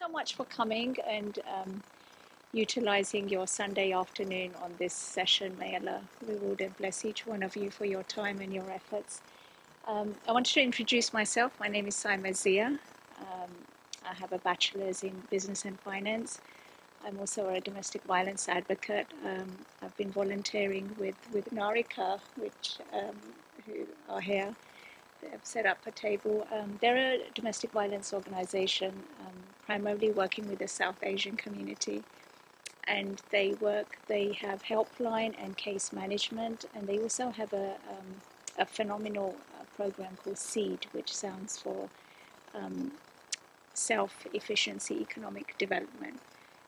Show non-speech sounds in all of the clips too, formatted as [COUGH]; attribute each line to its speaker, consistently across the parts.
Speaker 1: so much for coming and um, utilizing your Sunday afternoon on this session. May Allah reward and bless each one of you for your time and your efforts. Um, I wanted to introduce myself. My name is Siema Zia. Um, I have a bachelor's in business and finance. I'm also a domestic violence advocate. Um, I've been volunteering with, with Narika, which um, who are here. They've set up a table. Um, they're a domestic violence organization, um, primarily working with the South Asian community. And they work, they have helpline and case management, and they also have a, um, a phenomenal uh, program called SEED, which stands for um, Self Efficiency Economic Development.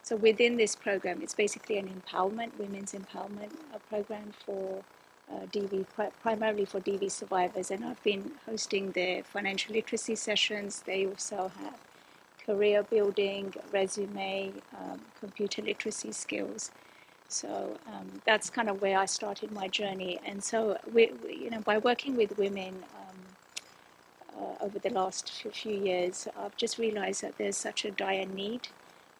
Speaker 1: So within this program, it's basically an empowerment, women's empowerment uh, program for uh, DV, primarily for DV survivors. And I've been hosting their financial literacy sessions. They also have career building, resume, um, computer literacy skills. So um, that's kind of where I started my journey. And so, we, we, you know, by working with women um, uh, over the last few years, I've just realized that there's such a dire need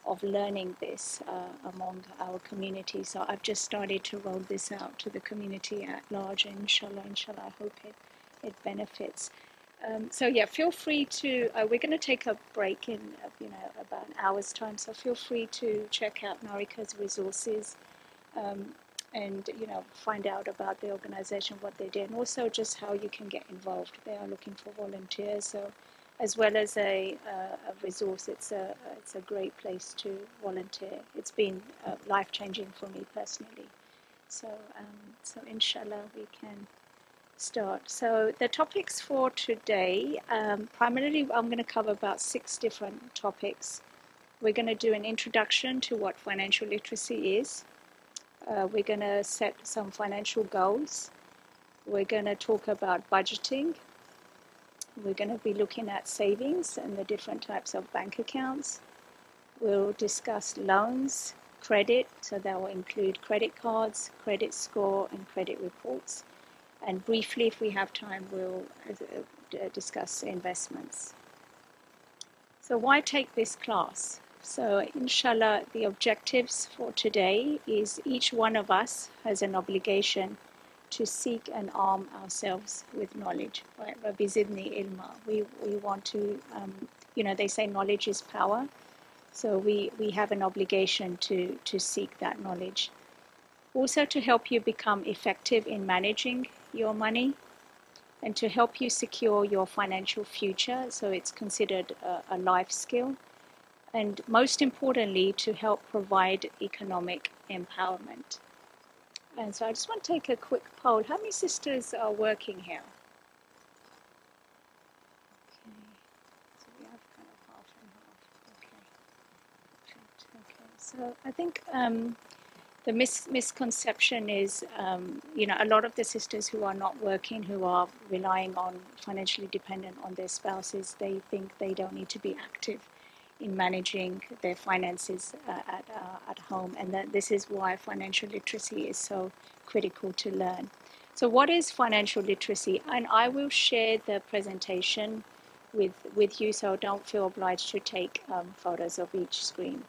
Speaker 1: of learning this uh, among our community. So I've just started to roll this out to the community at large, inshallah, inshallah, I hope it, it benefits. Um, so yeah, feel free to. Uh, we're going to take a break in uh, you know about an hour's time. So feel free to check out Narika's resources, um, and you know find out about the organization, what they do, and also just how you can get involved. They are looking for volunteers. So as well as a, uh, a, resource, it's a, it's a great place to volunteer. It's been uh, life changing for me personally. So, um, so inshallah, we can start. So, the topics for today um, primarily, I'm going to cover about six different topics. We're going to do an introduction to what financial literacy is. Uh, we're going to set some financial goals. We're going to talk about budgeting we're going to be looking at savings and the different types of bank accounts. We'll discuss loans, credit, so that will include credit cards, credit score, and credit reports. And briefly, if we have time, we'll uh, discuss investments. So, why take this class? So, inshallah, the objectives for today is each one of us has an obligation to seek and arm ourselves with knowledge. We, we want to, um, you know, they say knowledge is power. So we, we have an obligation to, to seek that knowledge. Also, to help you become effective in managing your money and to help you secure your financial future. So it's considered a, a life skill. And most importantly, to help provide economic empowerment. And so I just want to take a quick poll. How many sisters are working here? Okay, so we have kind of half and half. Okay, okay. So I think um, the mis- misconception is, um, you know, a lot of the sisters who are not working, who are relying on financially dependent on their spouses, they think they don't need to be active in managing their finances uh, at, uh, at home. And that this is why financial literacy is so critical to learn. So, what is financial literacy? And I will share the presentation with, with you, so don't feel obliged to take um, photos of each screen.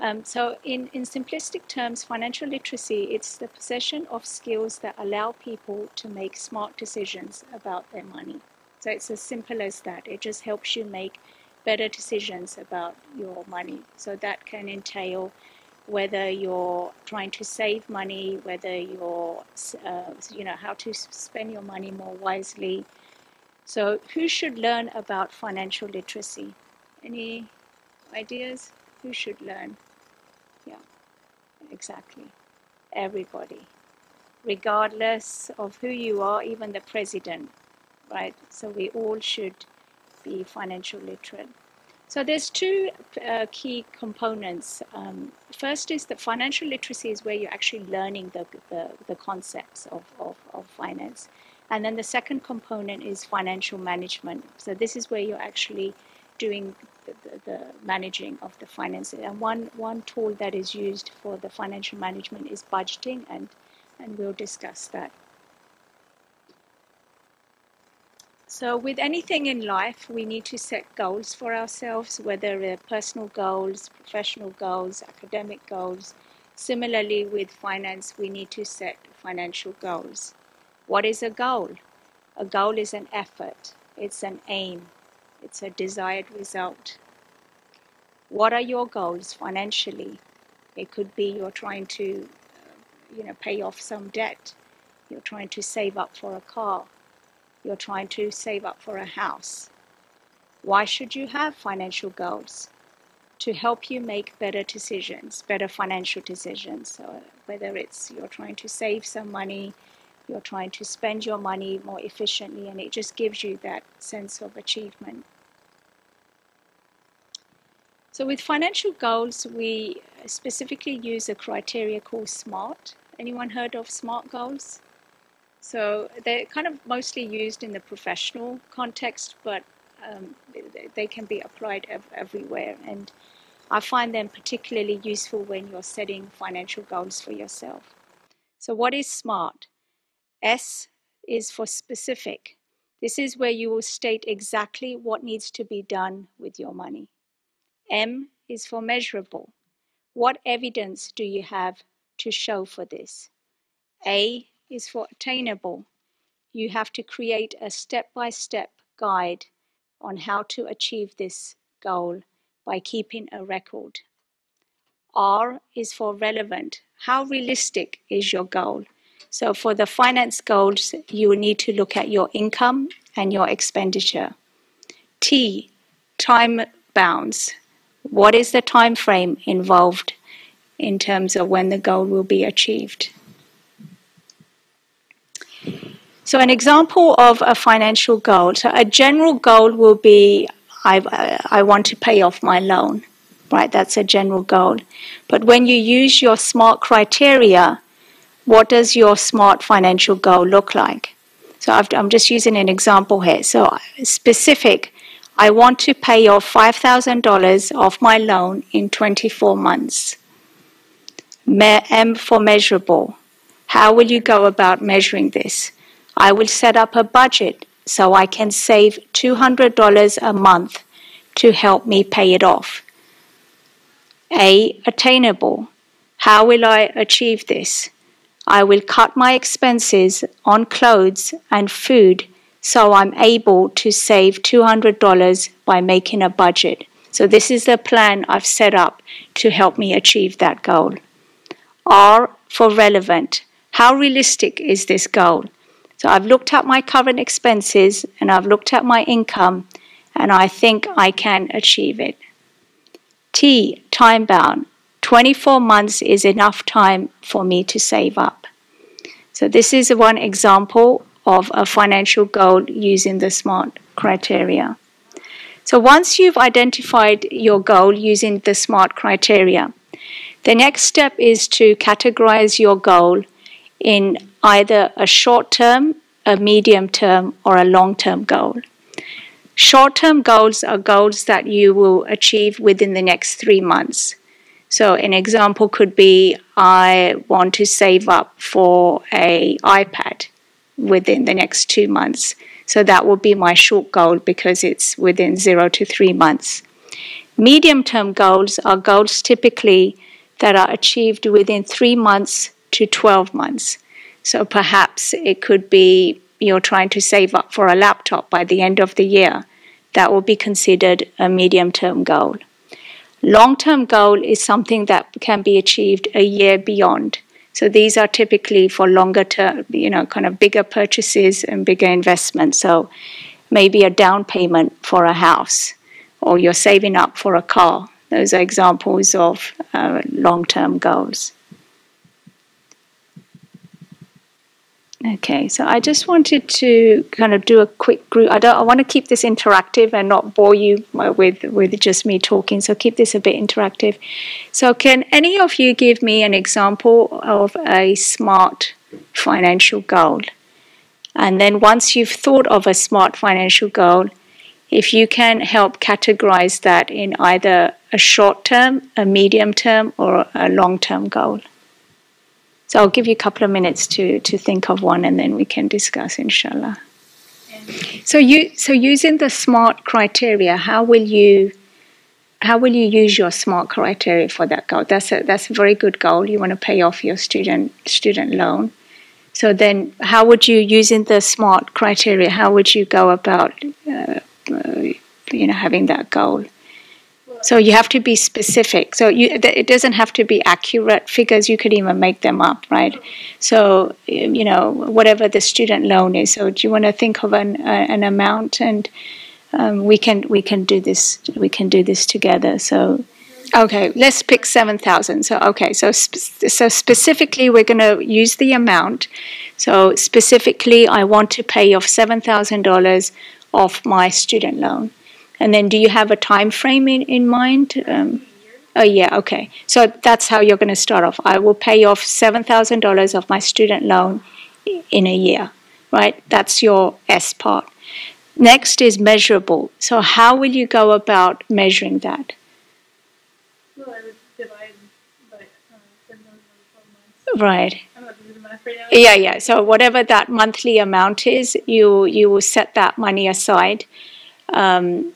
Speaker 1: Um, so, in, in simplistic terms, financial literacy it's the possession of skills that allow people to make smart decisions about their money. So, it's as simple as that. It just helps you make better decisions about your money. So that can entail whether you're trying to save money, whether you're, uh, you know, how to spend your money more wisely. So, who should learn about financial literacy? Any ideas? Who should learn? Yeah, exactly. Everybody, regardless of who you are, even the president, right? So, we all should be financial literate. So there's two uh, key components. Um, first is that financial literacy is where you're actually learning the, the, the concepts of, of, of, finance. And then the second component is financial management. So this is where you're actually doing the, the, managing of the finances. And one, one tool that is used for the financial management is budgeting, and, and we'll discuss that So, with anything in life, we need to set goals for ourselves, whether they're personal goals, professional goals, academic goals. Similarly, with finance, we need to set financial goals. What is a goal? A goal is an effort, it's an aim, it's a desired result. What are your goals financially? It could be you're trying to, you know, pay off some debt. You're trying to save up for a car you're trying to save up for a house. Why should you have financial goals? To help you make better decisions, better financial decisions. So, whether it's you're trying to save some money, you're trying to spend your money more efficiently, and it just gives you that sense of achievement. So, with financial goals, we specifically use a criteria called SMART. Anyone heard of SMART goals? So they're kind of mostly used in the professional context, but um, they can be applied ev- everywhere. And I find them particularly useful when you're setting financial goals for yourself. So, what is SMART? S is for specific. This is where you will state exactly what needs to be done with your money. M is for measurable. What evidence do you have to show for this? A is for attainable. You have to create a step by step guide on how to achieve this goal by keeping a record. R is for relevant. How realistic is your goal? So, for the finance goals, you need to look at your income and your expenditure. T, time bounds. What is the time frame involved in terms of when the goal will be achieved? So, an example of a financial goal. So, a general goal will be I, I want to pay off my loan, right? That's a general goal. But when you use your SMART criteria, what does your SMART financial goal look like? So, i am just using an example here. So, specific, I want to pay off $5,000 off my loan in 24 months. M for measurable. How will you go about measuring this? I will set up a budget so I can save $200 a month to help me pay it off. A. Attainable. How will I achieve this? I will cut my expenses on clothes and food so I'm able to save $200 by making a budget. So, this is the plan I've set up to help me achieve that goal. R for relevant. How realistic is this goal? So I've looked at my current expenses and I've looked at my income and I think I can achieve it. T, time bound. 24 months is enough time for me to save up. So this is one example of a financial goal using the SMART criteria. So once you've identified your goal using the SMART criteria, the next step is to categorize your goal in either a short term, a medium term, or a long term goal. Short term goals are goals that you will achieve within the next three months. So, an example could be I want to save up for a iPad within the next two months. So, that will be my short goal because it's within zero to three months. Medium term goals are goals typically that are achieved within three months to 12 months. So perhaps it could be you're trying to save up for a laptop by the end of the year. That will be considered a medium term goal. Long term goal is something that can be achieved a year beyond. So these are typically for longer term, you know, kind of bigger purchases and bigger investments. So maybe a down payment for a house or you're saving up for a car. Those are examples of uh, long term goals. Okay, so I just wanted to kind of do a quick group. I don't. I want to keep this interactive and not bore you uh, with with just me talking. So keep this a bit interactive. So can any of you give me an example of a smart financial goal? And then once you've thought of a smart financial goal, if you can help categorize that in either a short term, a medium term, or a long term goal. So I'll give you a couple of minutes to, to think of one and then we can discuss, inshallah. So you so using the SMART criteria, how will you how will you use your SMART criteria for that goal? That's a that's a very good goal. You want to pay off your student student loan. So then, how would you using the SMART criteria? How would you go about uh, uh, you know having that goal? So you have to be specific. So you, it doesn't have to be accurate figures. You could even make them up, right? So you know whatever the student loan is. So do you want to think of an uh, an amount, and um, we can we can do this we can do this together. So okay, let's pick seven thousand. So okay, so sp- so specifically we're going to use the amount. So specifically, I want to pay off seven thousand dollars off my student loan. And then do you have a time frame in, in mind? Um, oh, yeah, okay. So that's how you're going to start off. I will pay off $7,000 of my student loan in a year, right? That's your S part. Next is measurable. So how will you go about measuring that?
Speaker 2: Well, I would divide by uh, 10
Speaker 1: months. Right.
Speaker 2: I'm not doing the math right.
Speaker 1: Yeah, yeah. So whatever that monthly amount is, you you will set that money aside. Um,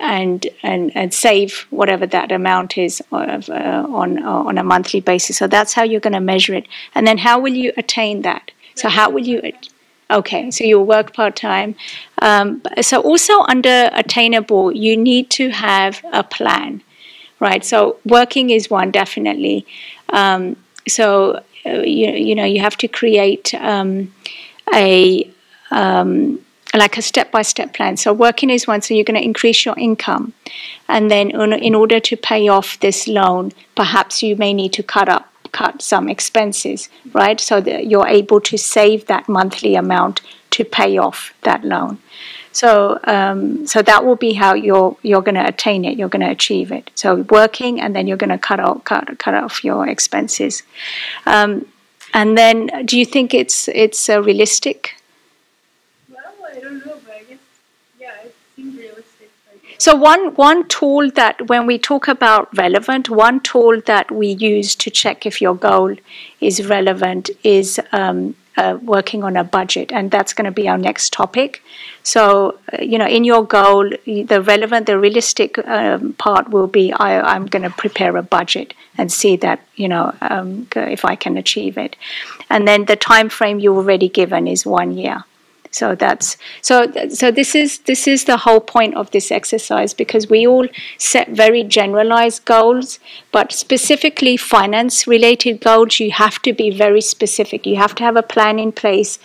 Speaker 1: and and and save whatever that amount is of, uh, on uh, on a monthly basis. So that's how you're going to measure it. And then how will you attain that? So how will you? Okay, so you'll work part time. Um, so also under attainable, you need to have a plan, right? So working is one definitely. Um, so uh, you you know you have to create um, a um, like a step by step plan. So, working is one, so you're going to increase your income. And then, in order to pay off this loan, perhaps you may need to cut up cut some expenses, right? So that you're able to save that monthly amount to pay off that loan. So, um, so that will be how you're you're going to attain it. You're going to achieve it. So, working, and then you're going to cut off cut cut off your expenses. Um, and then, do you think it's it's uh, realistic? So one one tool that when we talk about relevant, one tool that we use to check if your goal is relevant is um, uh, working on a budget, and that's going to be our next topic. So uh, you know, in your goal, the relevant, the realistic um, part will be I, am going to prepare a budget and see that you know um, if I can achieve it, and then the time frame you already given is one year. So that's so so this is this is the whole point of this exercise because we all set very generalized goals, but specifically finance related goals you have to be very specific. You have to have a plan in place,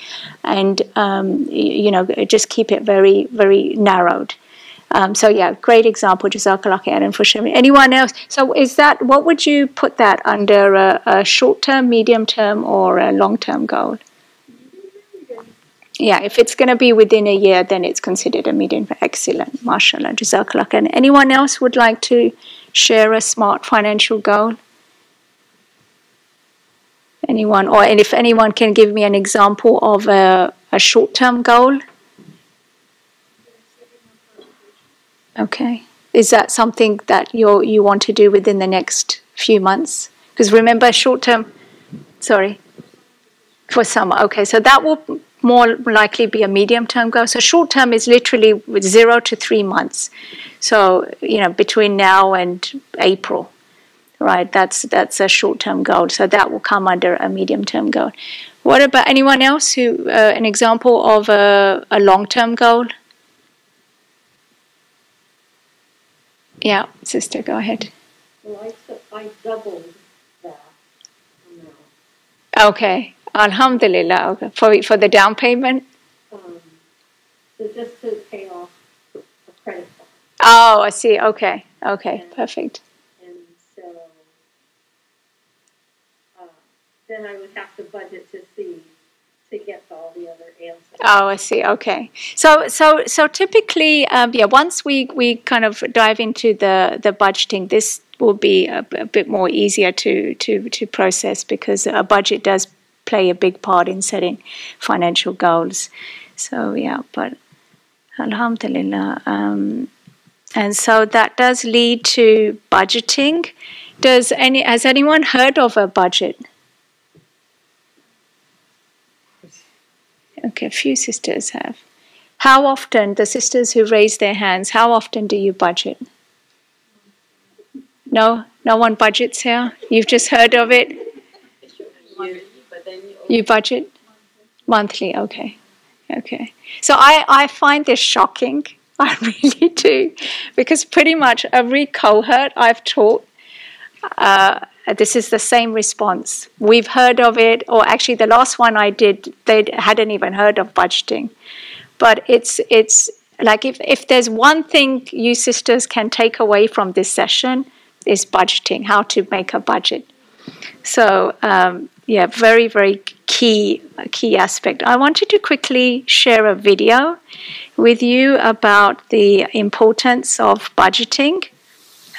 Speaker 1: and um, you know just keep it very very narrowed. Um, so yeah, great example, Jazakallah khairan for sharing. Anyone else? So is that what would you put that under a, a short term, medium term, or a long term goal? Yeah, if it's going to be within a year, then it's considered a medium for excellent. MashaAllah, Jazakallah. And anyone else would like to share a smart financial goal? Anyone? Or and if anyone can give me an example of a, a short term goal? Okay. Is that something that you you want to do within the next few months? Because remember, short term, sorry, for summer. Okay, so that will more likely be a medium term goal. So short term is literally zero to three months. So you know between now and April, right? That's that's a short term goal. So that will come under a medium term goal. What about anyone else who uh, an example of a, a long term goal? Yeah, sister, go ahead.
Speaker 3: Well, I, I doubled that amount.
Speaker 1: Okay. Alhamdulillah. For for the down payment.
Speaker 3: Um, so just to pay off a credit card.
Speaker 1: Oh, I see. Okay. Okay.
Speaker 3: And,
Speaker 1: Perfect.
Speaker 3: And so uh, then I would have to budget to see to get all the other answers.
Speaker 1: Oh, I see. Okay. So, so, so typically, um, yeah. Once we we kind of dive into the the budgeting, this will be a, a bit more easier to to to process because a budget does play a big part in setting financial goals. So yeah, but Alhamdulillah. Um, and so that does lead to budgeting. Does any has anyone heard of a budget? Okay, a few sisters have. How often, the sisters who raise their hands, how often do you budget? No, no one budgets here. You've just heard of it. You budget monthly. Okay, okay. So I I find this shocking. [LAUGHS] I really do, because pretty much every cohort I've taught. Uh, this is the same response. We've heard of it, or actually, the last one I did, they hadn't even heard of budgeting. But it's it's like if, if there's one thing you sisters can take away from this session, is budgeting, how to make a budget. So um, yeah, very very key key aspect. I wanted to quickly share a video with you about the importance of budgeting.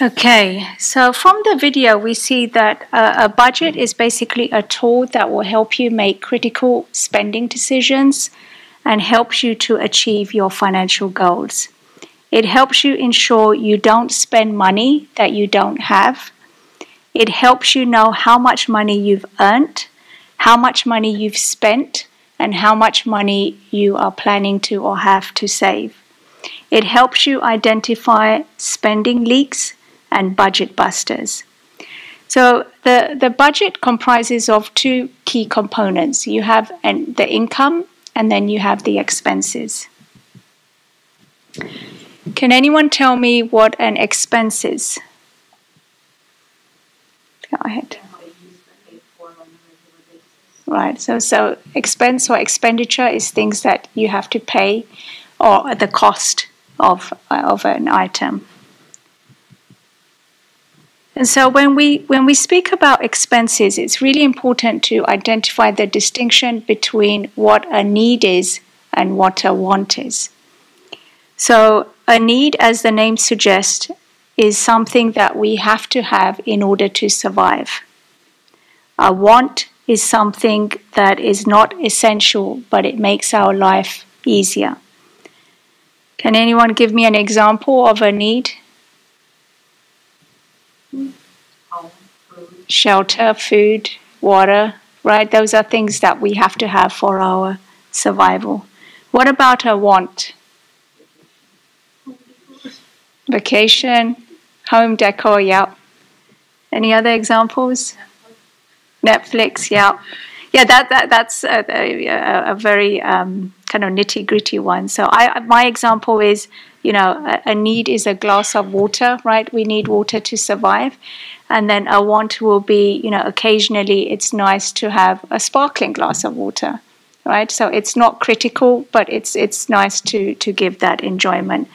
Speaker 1: Okay, so from the video, we see that uh, a budget is basically a tool that will help you make critical spending decisions and helps you to achieve your financial goals. It helps you ensure you don't spend money that you don't have. It helps you know how much money you've earned, how much money you've spent, and how much money you are planning to or have to save. It helps you identify spending leaks and budget busters. So the, the budget comprises of two key components. You have an, the income and then you have the expenses. Can anyone tell me what an expense is? Go ahead. Right. So so expense or expenditure is things that you have to pay or the cost of uh, of an item. And so when we when we speak about expenses, it's really important to identify the distinction between what a need is and what a want is. So a need, as the name suggests, is something that we have to have in order to survive. A want is something that is not essential, but it makes our life easier. Can anyone give me an example of a need? Shelter, food, water, right? Those are things that we have to have for our survival. What about a want? Vacation, home decor, yep. Any other examples? Netflix, yeah. Yeah, that, that that's a, a, a very um, kind of nitty gritty one. So I, my example is, you know, a, a, need is a glass of water, right? We need water to survive, and then a want will be, you know, occasionally it's nice to have a sparkling glass of water, right? So it's not critical, but it's it's nice to to give that enjoyment.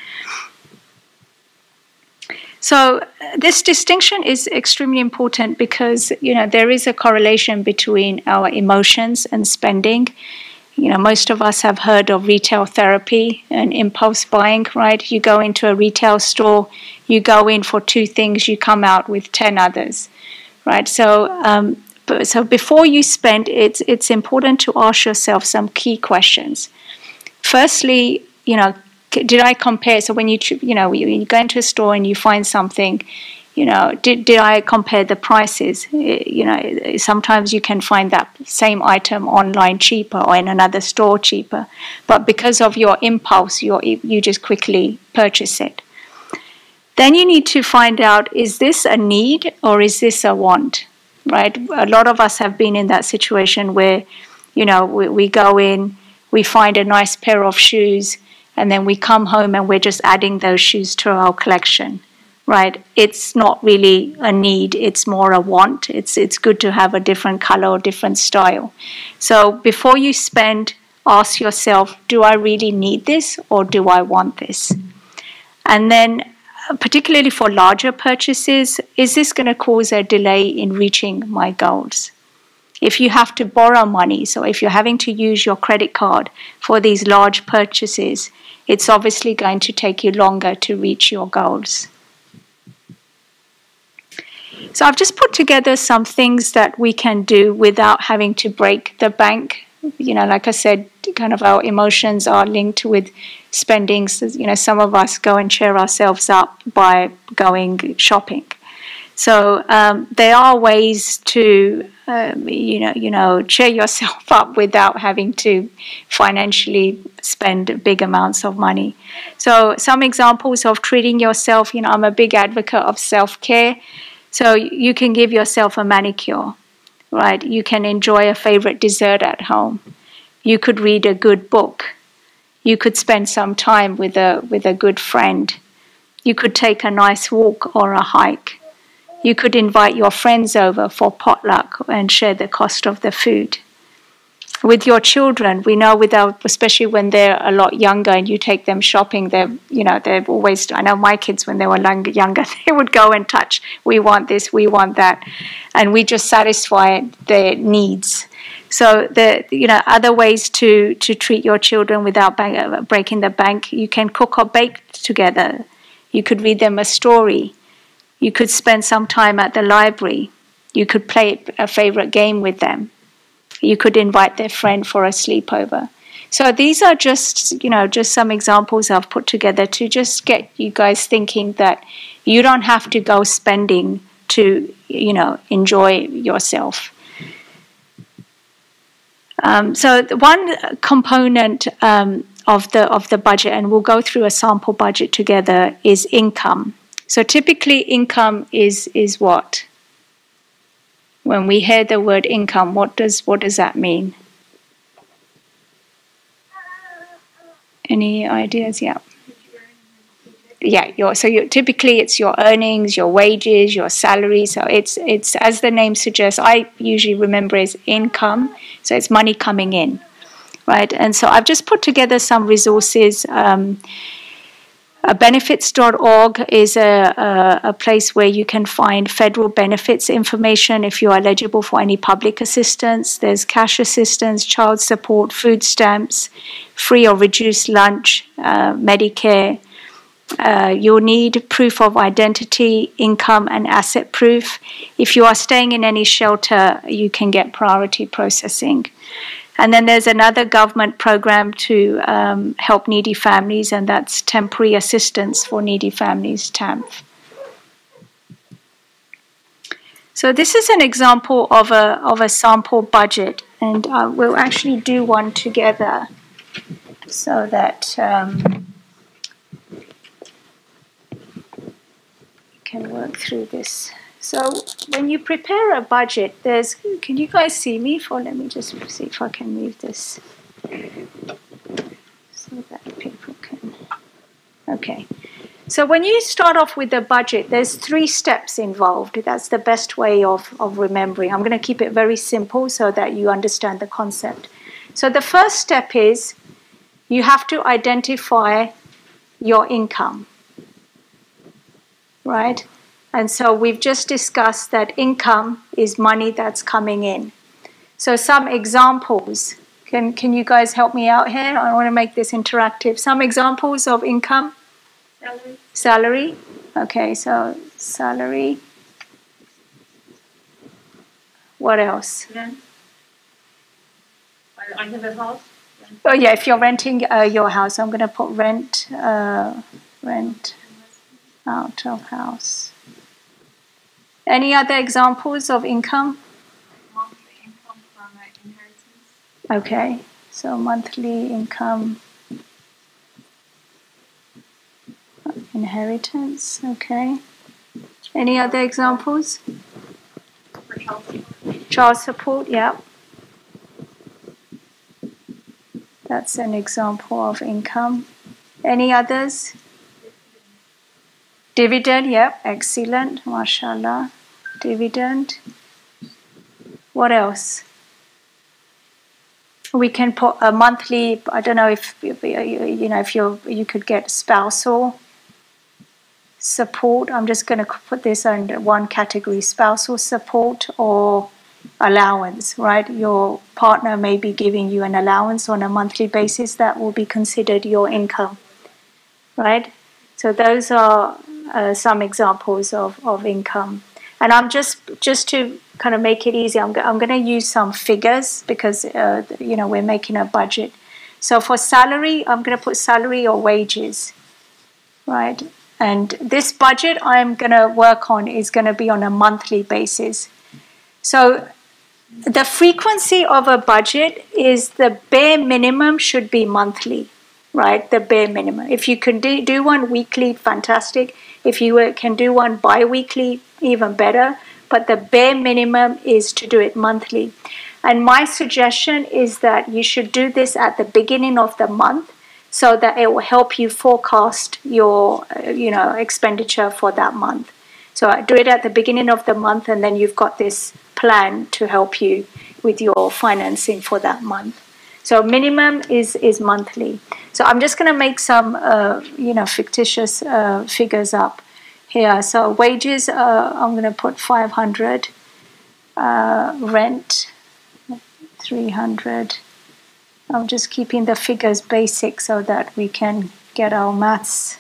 Speaker 1: So this distinction is extremely important because you know there is a correlation between our emotions and spending. You know, most of us have heard of retail therapy and impulse buying, right? You go into a retail store, you go in for two things, you come out with ten others, right? So, um, so before you spend, it's it's important to ask yourself some key questions. Firstly, you know, did I compare? So when you you know you go into a store and you find something, you know, did did I compare the prices? Eh, you know, sometimes you can find that same item online cheaper or in another store cheaper, but because of your impulse, you you just quickly purchase it. Then you need to find out: is this a need or is this a want? Right? A lot of us have been in that situation where, you know, we, we go in, we find a nice pair of shoes and then we come home and we're just adding those shoes to our collection right? It's not really a need. It's more a want. It's it's good to have a different color or different style. So before you spend ask yourself do i really need this or do i want this? And then uh, particularly for larger purchases is this going to cause a delay in reaching my goals if you have to borrow money so if you're having to use your credit card for these large purchases it's obviously going to take you longer to reach your goals. So I've just put together some things that we can do without having to break the bank. You know, like I said, kind of our emotions are linked with spending. So, you know, some of us go and cheer ourselves up by going shopping. So um, there are ways to, um, you know, you know, cheer yourself [LAUGHS] up without having to financially spend big amounts of money. So some examples of treating yourself. You know, I'm a big advocate of self care. So you can give yourself a manicure, right? You can enjoy a favorite dessert at home. You could read a good book. You could spend some time with a with a good friend. You could take a nice walk or a hike you could invite your friends over for potluck and share the cost of the food. With your children, we know without, especially when they're a lot younger and you take them shopping, they're, you know, they've always, I know my kids when they were younger, [LAUGHS] they would go and touch, we want this, we want that. And we just satisfy their needs. So the you know other ways to to treat your children without breaking the bank. You can cook or bake together. You could read them a story. You could spend some time at the library. You could play a favorite game with them. You could invite their friend for a sleepover. So these are just, you know, just some examples I've put together to just get you guys thinking that you don't have to go spending to, you know, enjoy yourself. Um, so the one component um, of the of the budget, and we'll go through a sample budget together, is income. So typically, income is is what? When we hear the word income, what does what does that mean? Any ideas? Yeah. Yeah, your so you typically it's your earnings, your wages, your salary. So it's it's as the name suggests. I usually remember as income. So it's money coming in, right? And so I've just put together some resources. Um, uh, benefits.org is a, a, a, place where you can find federal benefits information if you are eligible for any public assistance. There's cash assistance, child support, food stamps, free or reduced lunch, uh, Medicare. Uh, you'll need proof of identity, income, and asset proof. If you are staying in any shelter, you can get priority processing. And then there's another government program to um, help needy families, and that's temporary assistance for needy families, TANF. So this is an example of a of a sample budget, and uh, we'll actually do one together, so that um, can work through this. So when you prepare a budget, there's, can you guys see me? For let me just see if I can move this so that people can. Okay. So when you start off with a budget, there's three steps involved. That's the best way of, of remembering. I'm going to keep it very simple so that you understand the concept. So the first step is you have to identify your income. Right? And so we've just discussed that income is money that's coming in. So some examples. Can, can you guys help me out here? I want to make this interactive. Some examples of income?
Speaker 2: Salary.
Speaker 1: Salary. Okay, so salary. What else?
Speaker 2: Rent. I, I have a house. Rent.
Speaker 1: Oh yeah, if you're renting uh, your house, I'm going to put rent, uh, rent out of house. Any other examples of income?
Speaker 2: Monthly income from inheritance.
Speaker 1: Okay, so monthly income, inheritance, okay. Any other examples?
Speaker 2: Child support.
Speaker 1: Child support, yeah. That's an example of income. Any others? Dividend, yep, excellent, mashallah dividend. What else? We can put a monthly. I don't know if you know if you you could get spousal support. I'm just going to put this under one category: spousal support or allowance. Right, your partner may be giving you an allowance on a monthly basis that will be considered your income. Right, so those are uh, some examples of, of income. And I'm just just to kind of make it easy, I'm, I'm going to use some figures because uh, you know we're making a budget. So for salary, I'm going to put salary or wages, right? And this budget I'm going to work on is going to be on a monthly basis. So the frequency of a budget is the bare minimum should be monthly, right? The bare minimum. If you can do, do one weekly, fantastic. If you can do one bi weekly, even better. But the bare minimum is to do it monthly. And my suggestion is that you should do this at the beginning of the month so that it will help you forecast your uh, you know expenditure for that month. So do it at the beginning of the month and then you've got this plan to help you with your financing for that month. So minimum is is monthly. So I'm just going to make some uh, you know fictitious uh, figures up here. So wages uh, I'm going to put 500 uh, rent 300. I'm just keeping the figures basic so that we can get our maths.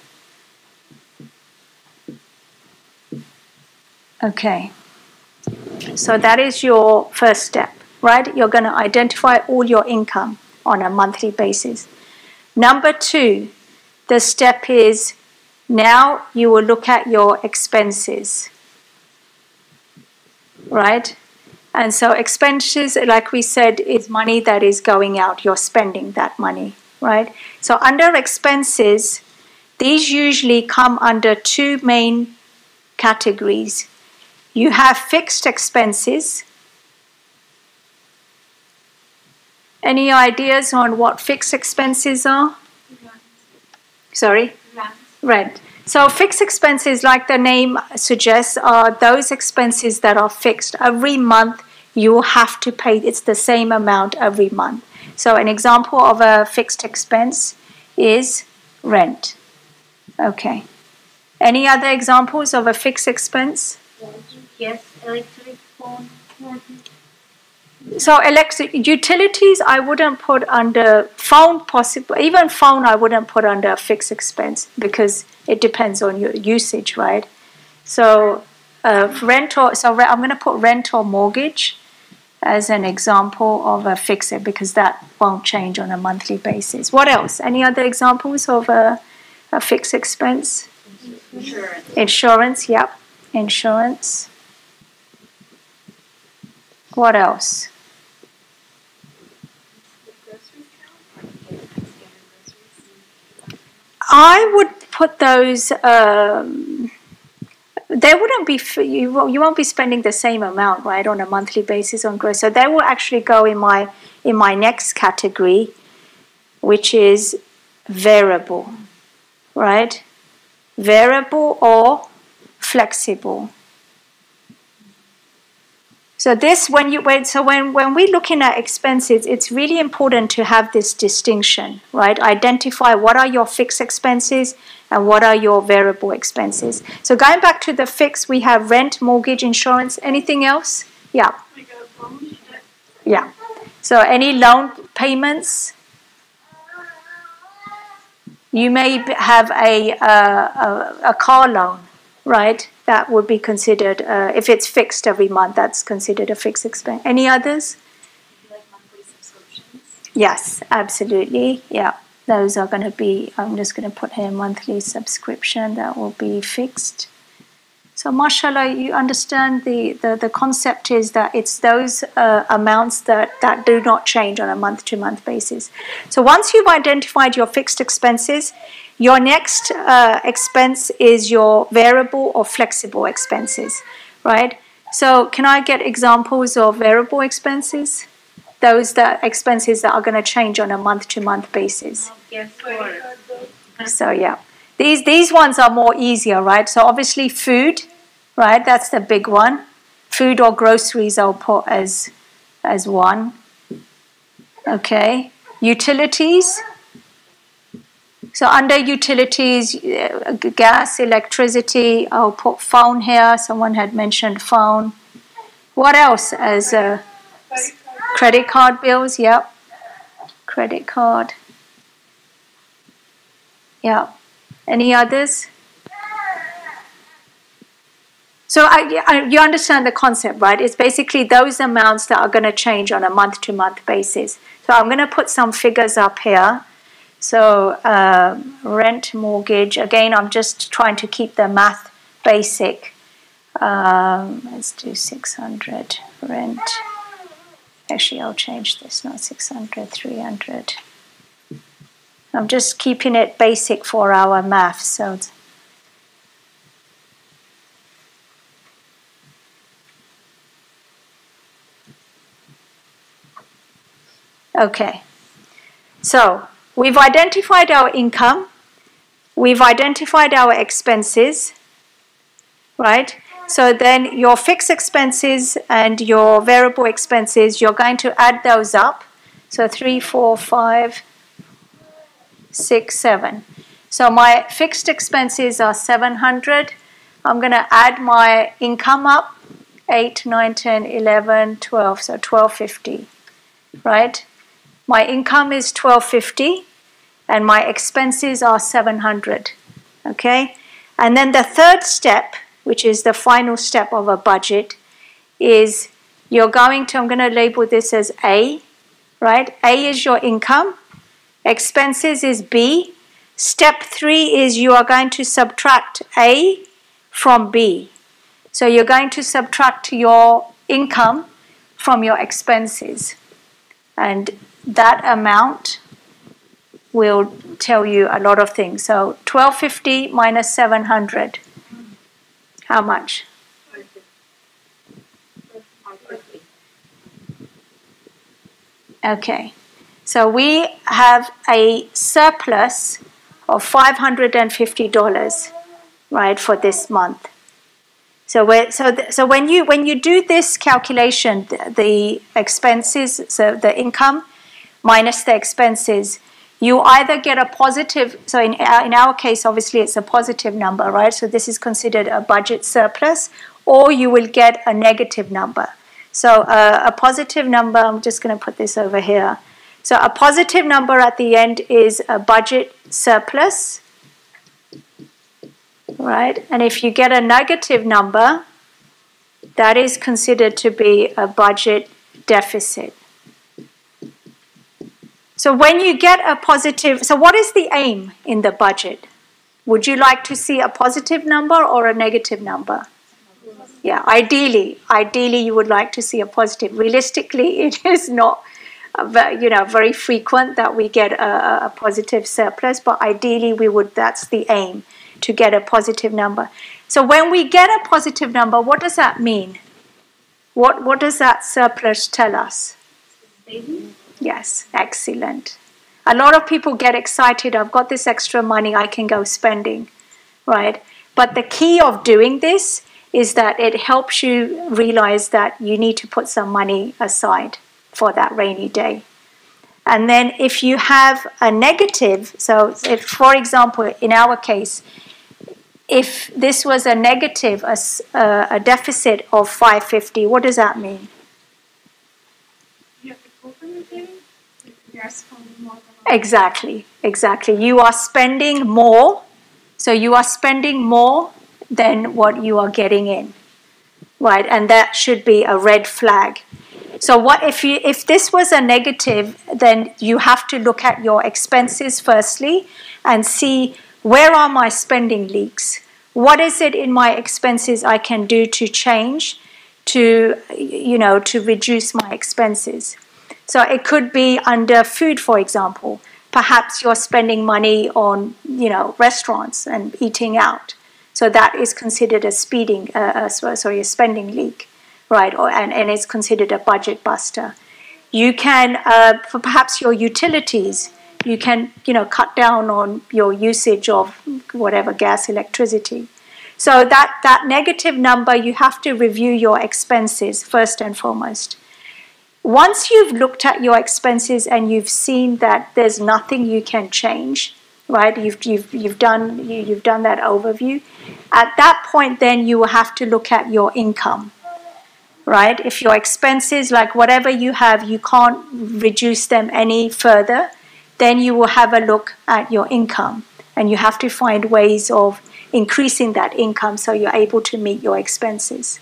Speaker 1: Okay, so that is your first step, right? You're going to identify all your income on a monthly basis. Number two, the step is now you will look at your expenses, right? And so expenses, like we said, is money that is going out. You're spending that money, right? So under expenses, these usually come under two main categories. You have fixed expenses. Any ideas on what fixed expenses are? Sorry?
Speaker 2: Rent.
Speaker 1: Rent. So fixed expenses, like the name suggests, are those expenses that are fixed. Every month you have to pay, it's the same amount every month. So an example of a fixed expense is rent. Okay. Any other examples of a fixed expense?
Speaker 3: Yes, electric, phone,
Speaker 1: So electric utilities, I wouldn't put under phone possible. Even phone, I wouldn't put under a fixed expense because it depends on your usage, right? So uh, rent or so re- I'm going to put rent or mortgage as an example of a fixed because that won't change on a monthly basis. What else? Any other examples of a, a fixed expense?
Speaker 3: insurance.
Speaker 1: Insurance, yep. Insurance. What else?
Speaker 2: The groceries count?
Speaker 1: I would put those. Um, they wouldn't be you. You won't be spending the same amount, right, on a monthly basis on growth. So they will actually go in my in my next category, which is variable, right? Variable or flexible. So this, when you when so when when we're looking at expenses, it's really important to have this distinction, right? Identify what are your fixed expenses and what are your variable expenses. So going back to the fixed, we have rent, mortgage, insurance. Anything else? Yeah, yeah. So any loan payments? You may have a uh, a, a car loan, right? That would be considered uh, if it's fixed every month. That's considered a fixed expense. Any others? Yes, absolutely. Yeah, those are going to be. I'm just going to put here monthly subscription. That will be fixed. So, mashallah, you understand the, the, the concept is that it's those uh, amounts that, that do not change on a month to month basis. So, once you've identified your fixed expenses, your next uh, expense is your variable or flexible expenses, right? So, can I get examples of variable expenses? Those that expenses that are going to change on a month to month basis.
Speaker 2: Bills?
Speaker 1: So yeah, these these ones are more easier, right? So obviously food, right? That's the big one. Food or groceries I'll put as as one. Okay, utilities. So under utilities, uh, gas, electricity. I'll put phone here. Someone had mentioned phone. What else as uh,
Speaker 2: Credit card?
Speaker 1: bills? Yep, credit card. Yeah. Any others? So I, I, you understand the concept, right? It's basically those amounts that are going to change on a month to month basis. So I'm going to put some figures up here So um, rent, mortgage. Again, I'm just trying to keep the math basic. Um, let's do 600 rent. Actually, I'll change this. Not 600, 300. I'm just keeping it basic for our math. So. Okay, so we've identified our income, we've identified our expenses, right? So then your fixed expenses and your variable expenses, you're going to add those up. So three, four, five, six, seven. So my fixed expenses are 700. I'm going to add my income up, 8, 9, 10, 11, 12, so 1250, right? My income is 1250 and my expenses are 700, okay? And then the third step, which is the final step of a budget, is you're going to, I'm going to label this as A, right? A is your income, expenses is B, Step three is you are going to subtract A from B. So you're going to subtract your income from your expenses. And that amount will tell you a lot of things. So 1250 minus 700. How much? Okay. So we have a surplus of $550, right, for this month. So, so, so when you when you do this calculation, the, the expenses, so the income minus the expenses, you either get a positive. So in our, in our case, obviously, it's a positive number, right? So this is considered a budget surplus, or you will get a negative number. So uh, a positive number. I'm just going to put this over here. So a positive number at the end is a budget surplus, right? And if you get a negative number, that is considered to be a budget deficit. So when you get a positive, so what is the aim in the budget? Would you like to see a positive number or a negative number? Yeah, ideally, ideally you would like to see a positive. Realistically, [LAUGHS] it is not uh, you know very frequent that we get a, a, positive surplus but ideally we would that's the aim to get a positive number so when we get a positive number what does that mean what what does that surplus tell us yes excellent a lot of people get excited i've got this extra money i can go spending right but the key of doing this is that it helps you realize that you need to put some money aside for that rainy day. And then if you have a negative, so if, for example, in our case, if this was a negative, a, uh, a deficit of 550, what does that mean? Exactly, exactly. You are spending more, so you are spending more than what you are getting in, right? And that should be a red flag. So what if you if this was a negative, then you have to look at your expenses firstly and see where are my spending leaks? What is it in my expenses I can do to change to you know to reduce my expenses? So it could be under food, for example. Perhaps you're spending money on you know restaurants and eating out. So that is considered a speeding, uh, uh, sorry, a spending leak right? Or, and, and it's considered a budget buster. You can, uh, for perhaps your utilities, you can, you know, cut down on your usage of whatever gas, electricity. So that, that negative number, you have to review your expenses first and foremost. Once you've looked at your expenses and you've seen that there's nothing you can change, right? You've, you've, you've, done, you, you've done that overview. At that point, then you will have to look at your income right? If your expenses, like whatever you have, you can't reduce them any further, then you will have a look at your income and you have to find ways of increasing that income so you're able to meet your expenses.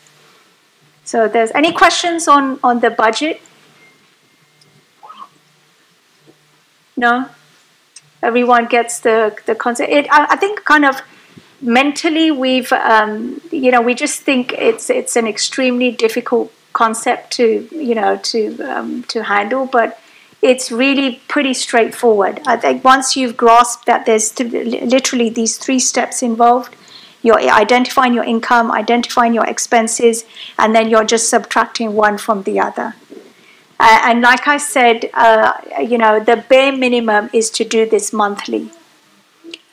Speaker 1: So there's any questions on, on the budget? No? Everyone gets the the concept. It, I, I think, kind of mentally, we've um, you know we just think it's it's an extremely difficult concept to you know to um, to handle, but it's really pretty straightforward. I think once you've grasped that there's th- literally these three steps involved, you're identifying your income, identifying your expenses, and then you're just subtracting one from the other. Uh, and like I said, uh, you know, the bare minimum is to do this monthly.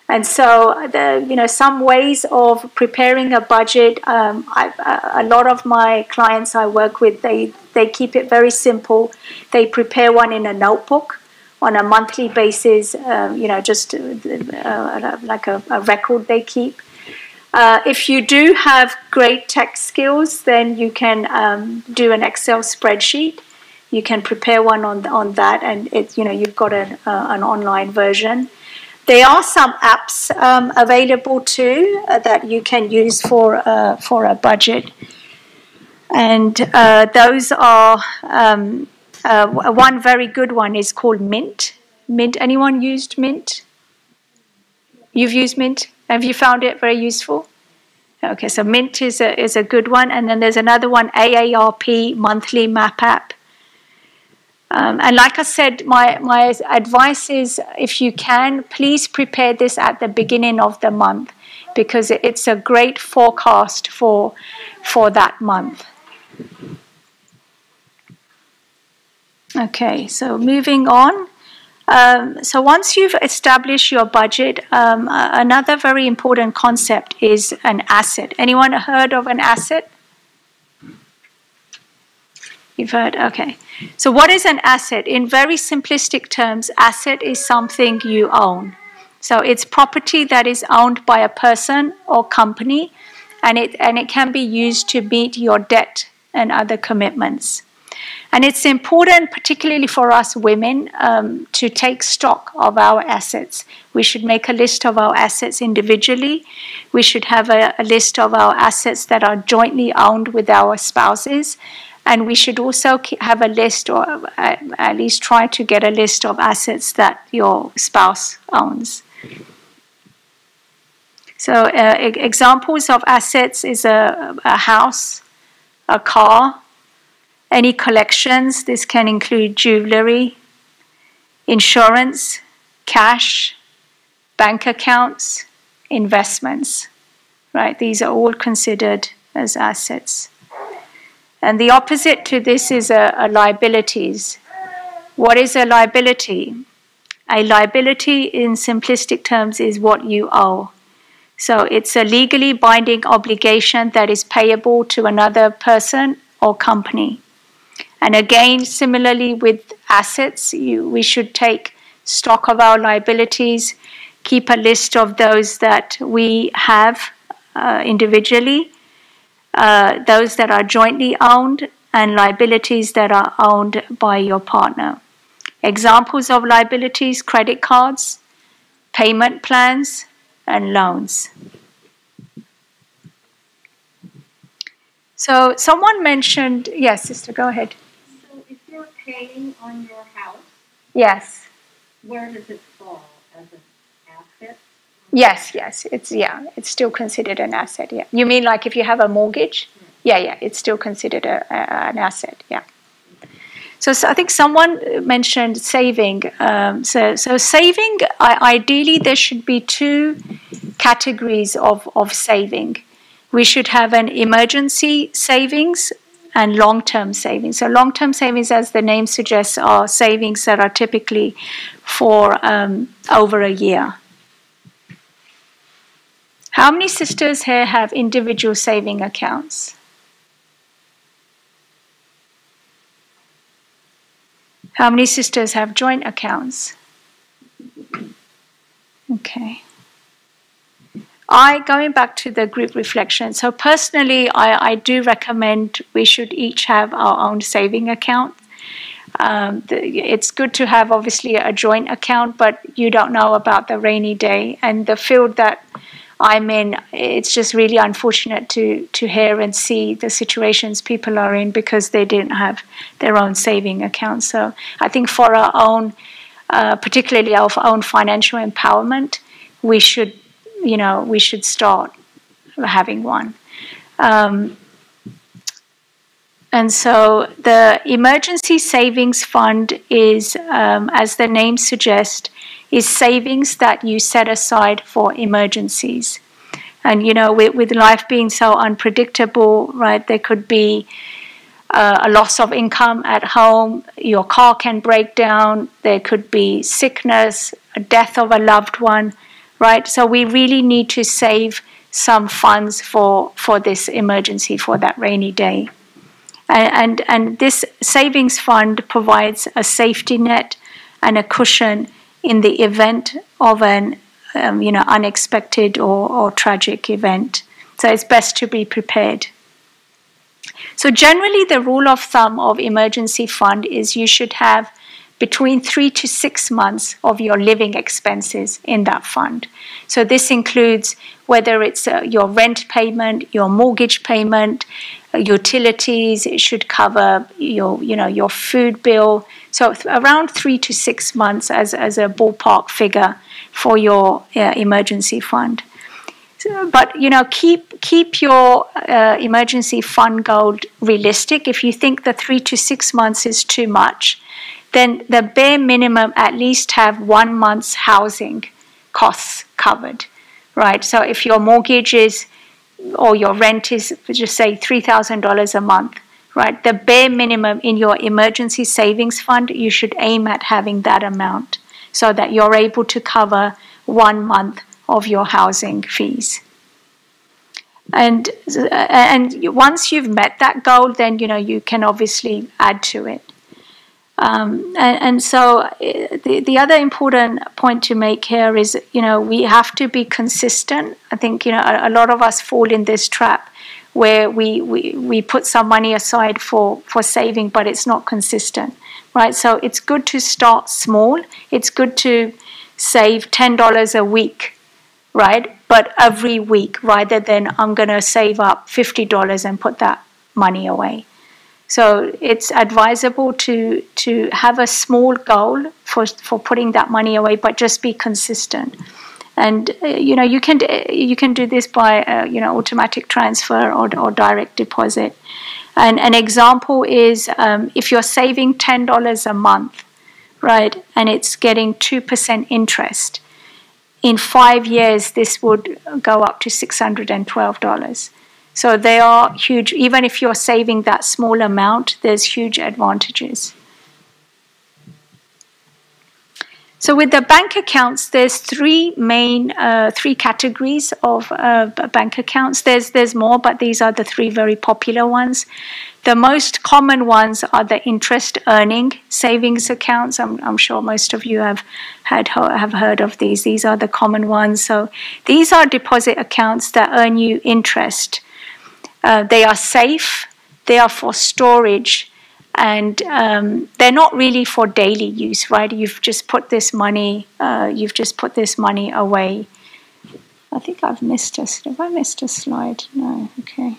Speaker 1: And so, the, you know, some ways of preparing a budget. Um, a lot of my clients I work with, they they keep it very simple. They prepare one in a notebook on a monthly basis. Um, you know, just uh, uh, like a, a, record they keep. Uh, if you do have great tech skills, then you can um, do an Excel spreadsheet you can prepare one on on that, and it you know you've got an uh, an online version. There are some apps um, available too uh, that you can use for uh, for a budget, and uh, those are um, uh, one very good one is called Mint. Mint. Anyone used Mint? You've used Mint. Have you found it very useful? Okay, so Mint is a is a good one, and then there's another one, AARP Monthly Map App. Um, and like I said, my, my advice is if you can, please prepare this at the beginning of the month because it's a great forecast for, for that month. Okay, so moving on. Um, so once you've established your budget, um, another very important concept is an asset. Anyone heard of an asset? You've heard? Okay. So, what is an asset? In very simplistic terms, asset is something you own. So, it's property that is owned by a person or company, and it, and it can be used to meet your debt and other commitments. And it's important, particularly for us women, um, to take stock of our assets. We should make a list of our assets individually. We should have a, a list of our assets that are jointly owned with our spouses and we should also have a list, or uh, at least try to get a list of assets that your spouse owns. So, uh, examples of assets is a, a house, a car, any collections. This can include jewelry, insurance, cash, bank accounts, investments. Right? These are all considered as assets. And the opposite to this is a, a liabilities. What is a liability? A liability, in simplistic terms, is what you owe. So it's a legally binding obligation that is payable to another person or company. And again, similarly with assets, you, we should take stock of our liabilities, keep a list of those that we have uh, individually, uh, those that are jointly owned, and liabilities that are owned by your partner. Examples of liabilities credit cards, payment plans, and loans. So, someone mentioned, yes, sister, go ahead.
Speaker 3: So, if you're paying on your house,
Speaker 1: yes,
Speaker 3: where does it fall as an asset?
Speaker 1: Yes, yes, it's yeah, it's still considered an asset. Yeah, you mean like if you have a mortgage? Yeah, yeah, it's still considered a, a, an asset. Yeah. So, so, I think someone mentioned saving. Um, so, so saving, I, ideally, there should be two categories of, of saving. We should have an emergency savings and long term savings. So, long term savings, as the name suggests, are savings that are typically for um, over a year. How many sisters here have individual saving accounts? How many sisters have joint accounts? Okay. I, going back to the group reflection, so personally, I, I do recommend we should each have our own saving account. Um, the, it's good to have obviously a joint account, but you don't know about the rainy day and the field that I mean, it's just really unfortunate to to hear and see the situations people are in because they didn't have their own saving accounts. So I think for our own uh, particularly our own financial empowerment, we should, you know, we should start having one. Um, and so the emergency savings fund is, um, as the name suggests, is savings that you set aside for emergencies. And you know, with, with life being so unpredictable, right? There could be uh, a loss of income at home, your car can break down, there could be sickness, a death of a loved one, right? So we really need to save some funds for, for this emergency, for that rainy day. And, and, and this savings fund provides a safety net and a cushion in the event of an um, you know unexpected or, or tragic event. So it's best to be prepared. So generally, the rule of thumb of emergency fund is you should have between three to six months of your living expenses in that fund. So this includes whether it's uh, your rent payment, your mortgage payment, uh, utilities. It should cover your, you know, your food bill. So around three to six months as, as a ballpark figure for your uh, emergency fund. So, but you know, keep keep your uh, emergency fund goal realistic. If you think the three to six months is too much, then the bare minimum at least have one month's housing costs covered, right? So if your mortgage is or your rent is just say $3,000 a month, right? The bare minimum in your emergency savings fund, you should aim at having that amount so that you're able to cover one month of your housing fees. And and once you've met that goal, then you know you can obviously add to it. Um, and, and, so uh, the, the other important point to make here is, you know, we have to be consistent. I think, you know, a, a lot of us fall in this trap where we, we, we put some money aside for, for saving, but it's not consistent, right? So it's good to start small. It's good to save $10 a week, right? But every week rather than I'm going to save up $50 and put that money away. So it's advisable to to have a small goal for for putting that money away, but just be consistent. And uh, you know you can you can do this by uh, you know automatic transfer or or direct deposit. And an example is um, if you're saving ten dollars a month, right, and it's getting two percent interest. In five years, this would go up to six hundred and twelve dollars. So they are huge. Even if you're saving that small amount, there's huge advantages. So with the bank accounts, there's three main, uh, three categories of uh, bank accounts. There's there's more, but these are the three very popular ones. The most common ones are the interest earning savings accounts. I'm, I'm sure most of you have had have heard of these. These are the common ones. So these are deposit accounts that earn you interest uh, they are safe, they are for storage, and um, they're not really for daily use, right? You've just put this money, uh, you've just put this money away. I think I've missed a. Have I missed a slide? No. Okay.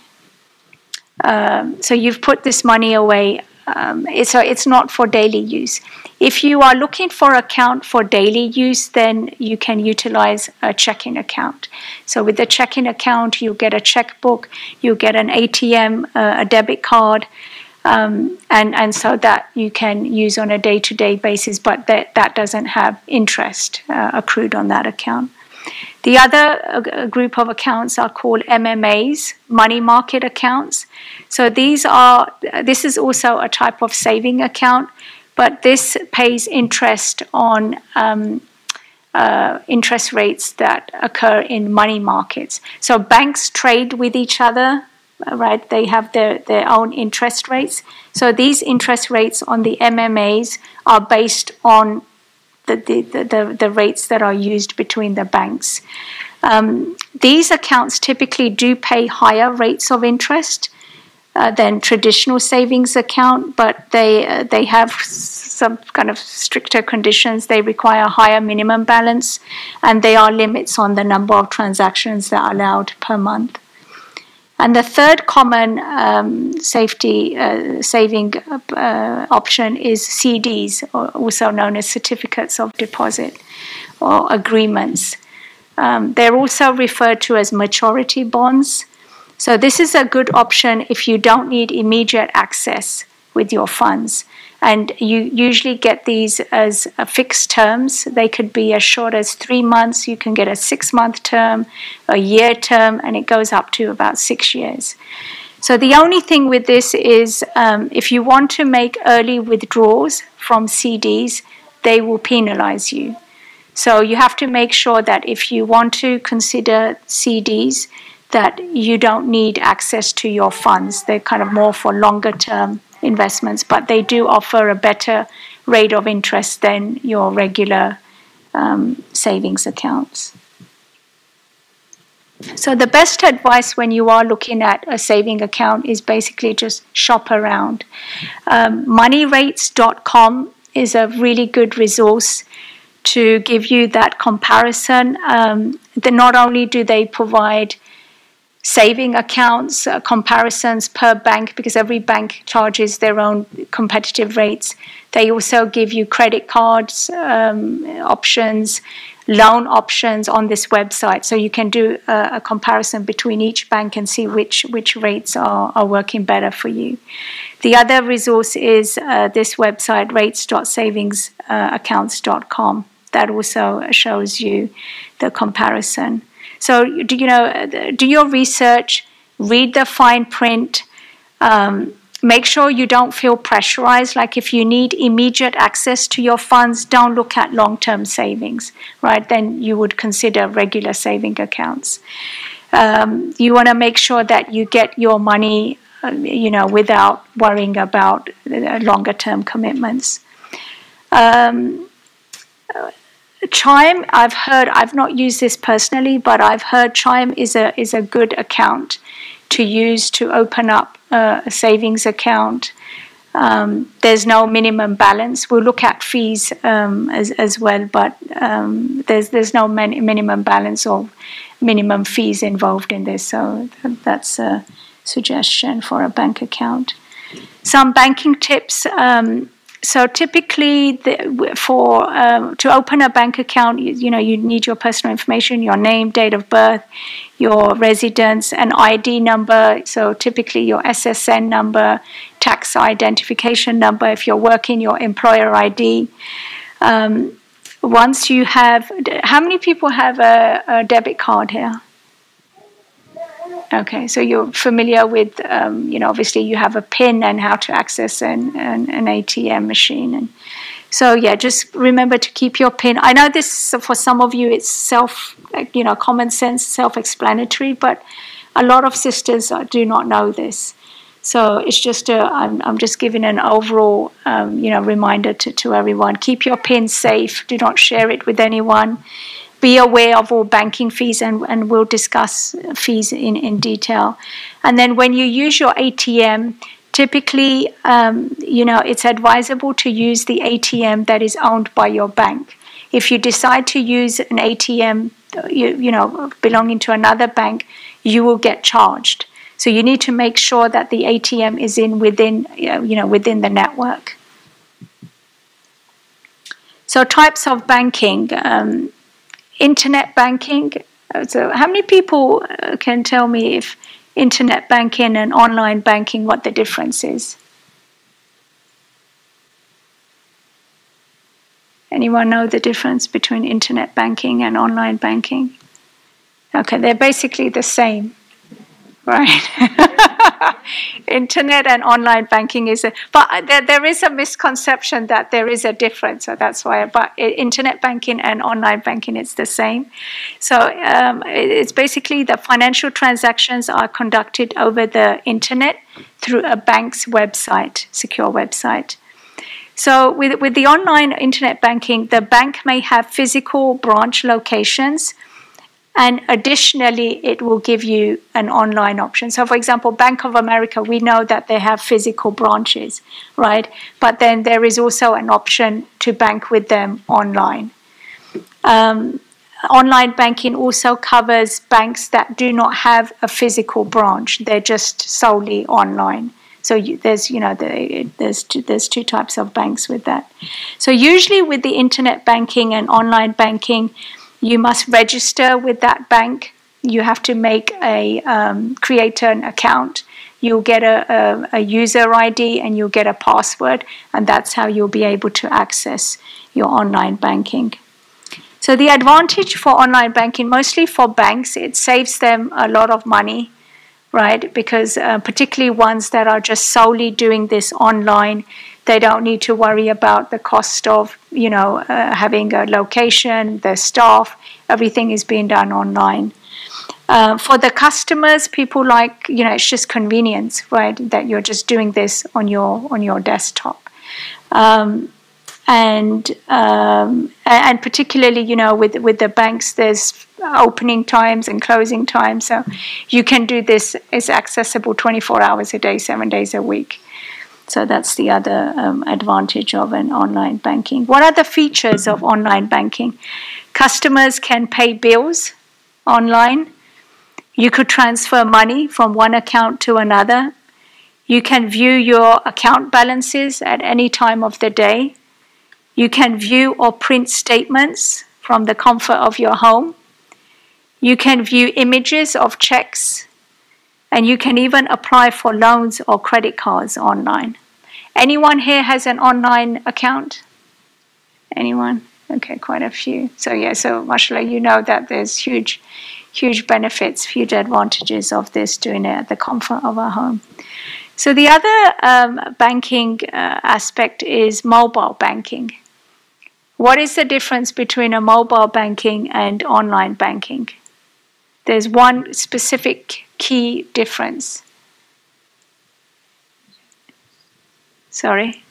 Speaker 1: Um, so you've put this money away um, so it's not for daily use. If you are looking for account for daily use, then you can utilize a checking account. So with the checking account, you get a checkbook, you get an ATM, uh, a debit card, um, and and so that you can use on a day-to-day basis. But that that doesn't have interest uh, accrued on that account. The other uh, group of accounts are called MMAs, money market accounts. So these are this is also a type of saving account, but this pays interest on um, uh, interest rates that occur in money markets. So banks trade with each other, right? They have their, their own interest rates. So these interest rates on the MMAs are based on the, the, the, the rates that are used between the banks. Um, these accounts typically do pay higher rates of interest uh, than traditional savings account, but they uh, they have some kind of stricter conditions. They require higher minimum balance, and there are limits on the number of transactions that are allowed per month. And the third common um, safety uh, saving uh, option is CDs, also known as certificates of deposit or agreements. Um, they're also referred to as maturity bonds. So, this is a good option if you don't need immediate access with your funds. And you usually get these as fixed terms. They could be as short as three months. You can get a six month term, a year term, and it goes up to about six years. So, the only thing with this is um, if you want to make early withdrawals from CDs, they will penalize you. So you have to make sure that if you want to consider CDs, that you don't need access to your funds. They're kind of more for longer term investments, but they do offer a better rate of interest than your regular um, savings accounts. So, the best advice when you are looking at a saving account is basically just shop around. Um, moneyrates.com is a really good resource to give you that comparison. Um, not only do they provide saving accounts uh, comparisons per bank because every bank charges their own competitive rates. They also give you credit cards um, options, loan options on this website, so you can do a, a, comparison between each bank and see which which rates are, are working better for you. The other resource is uh, this website rates.savingsaccounts.com. Uh, that also shows you the comparison. So, do you know, do your research, read the fine print, um, make sure you don't feel pressurized. Like if you need immediate access to your funds, don't look at long term savings, right? Then you would consider regular saving accounts. Um, you want to make sure that you get your money, uh, you know, without worrying about longer term commitments. Um, Chime, I've heard, I've not used this personally, but I've heard Chime is a is a good account to use to open up uh, a savings account. Um, there's no minimum balance. We'll look at fees um, as as well, but um, there's there's no minimum balance or minimum fees involved in this. So that's a suggestion for a bank account. Some banking tips. Um, so typically, the, for um, to open a bank account, you, you, know you need your personal information, your name, date of birth, your residence, an ID number. So typically, your SSN number, tax identification number. If you're working, your employer ID. Um, once you have, how many people have a, a debit card here? Okay, so you're familiar with, um, you know, obviously you have a PIN and how to access an, an, an, ATM machine. And so, yeah, just remember to keep your PIN. I know this, for some of you, it's self, you know, common sense, self explanatory, but a lot of sisters do not know this. So it's just a, I'm, I'm just giving an overall, um, you know, reminder to, to everyone. Keep your PIN safe. Do not share it with anyone be aware of all banking fees, and, and we'll discuss fees in, in detail. And then when you use your ATM, typically, um, you know, it's advisable to use the ATM that is owned by your bank. If you decide to use an ATM, you, you know, belonging to another bank, you will get charged. So you need to make sure that the ATM is in within, you know, within the network. So types of banking. Um, internet banking. So, how many people uh, can tell me if internet banking and online banking what the difference is? Anyone know the difference between internet banking and online banking? Okay, they're basically the same right? [LAUGHS] Internet and online banking is a, but there, there is a misconception that there is a difference. So that's why, but internet banking and online banking is the same. So um, it's basically the financial transactions are conducted over the internet through a bank's website, secure website. So with, with the online internet banking, the bank may have physical branch locations and additionally, it will give you an online option. So, for example, Bank of America, we know that they have physical branches, right? But then there is also an option to bank with them online. Um, online banking also covers banks that do not have a physical branch; they're just solely online. So you, there's you know the, there's two, there's two types of banks with that. So usually with the internet banking and online banking, you must register with that bank. You have to make a um, create an account. You'll get a, a, a user ID and you'll get a password, and that's how you'll be able to access your online banking. So the advantage for online banking, mostly for banks, it saves them a lot of money, right? Because uh, particularly ones that are just solely doing this online, they don't need to worry about the cost of, you know, uh, having a location, the staff. Everything is being done online. Uh, for the customers, people like, you know, it's just convenience, right? That you're just doing this on your on your desktop. Um, and um, and particularly you know with with the banks there's opening times and closing times so you can do this it's accessible 24 hours a day seven days a week so that's the other um, advantage of an online banking what are the features of online banking customers can pay bills online you could transfer money from one account to another you can view your account balances at any time of the day you can view or print statements from the comfort of your home. You can view images of checks. And you can even apply for loans or credit cards online. Anyone here has an online account? Anyone? Okay, quite a few. So, yeah, so mashallah, you know that there's huge, huge benefits, huge advantages of this doing it at the comfort of our home. So, the other um, banking uh, aspect is mobile banking. What is the difference between a mobile banking and online banking? There's one specific key difference. Sorry?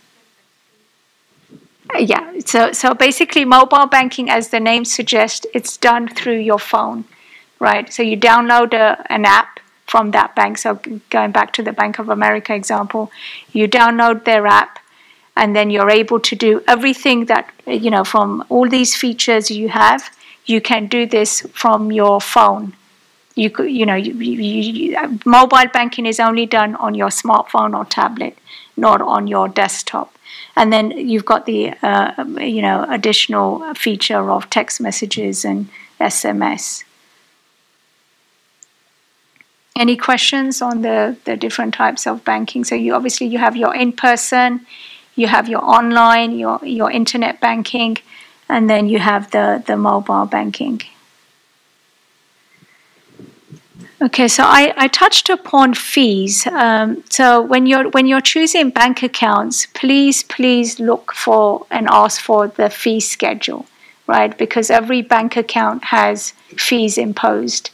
Speaker 1: Yeah, so, so basically, mobile banking, as the name suggests, it's done through your phone, right? So you download a, an app from that bank. So going back to the Bank of America example, you download their app and then you're able to do everything that you know from all these features you have you can do this from your phone you you know you, you, you, mobile banking is only done on your smartphone or tablet not on your desktop. And then you've got the uh, you know additional feature of text messages and sms any questions on the, the different types of banking? So you obviously you have your in-person you have your online, your your internet banking, and then you have the the mobile banking. Okay, so I, I touched upon fees. Um, so when you're when you're choosing bank accounts, please please look for and ask for the fee schedule, right? Because every bank account has fees imposed.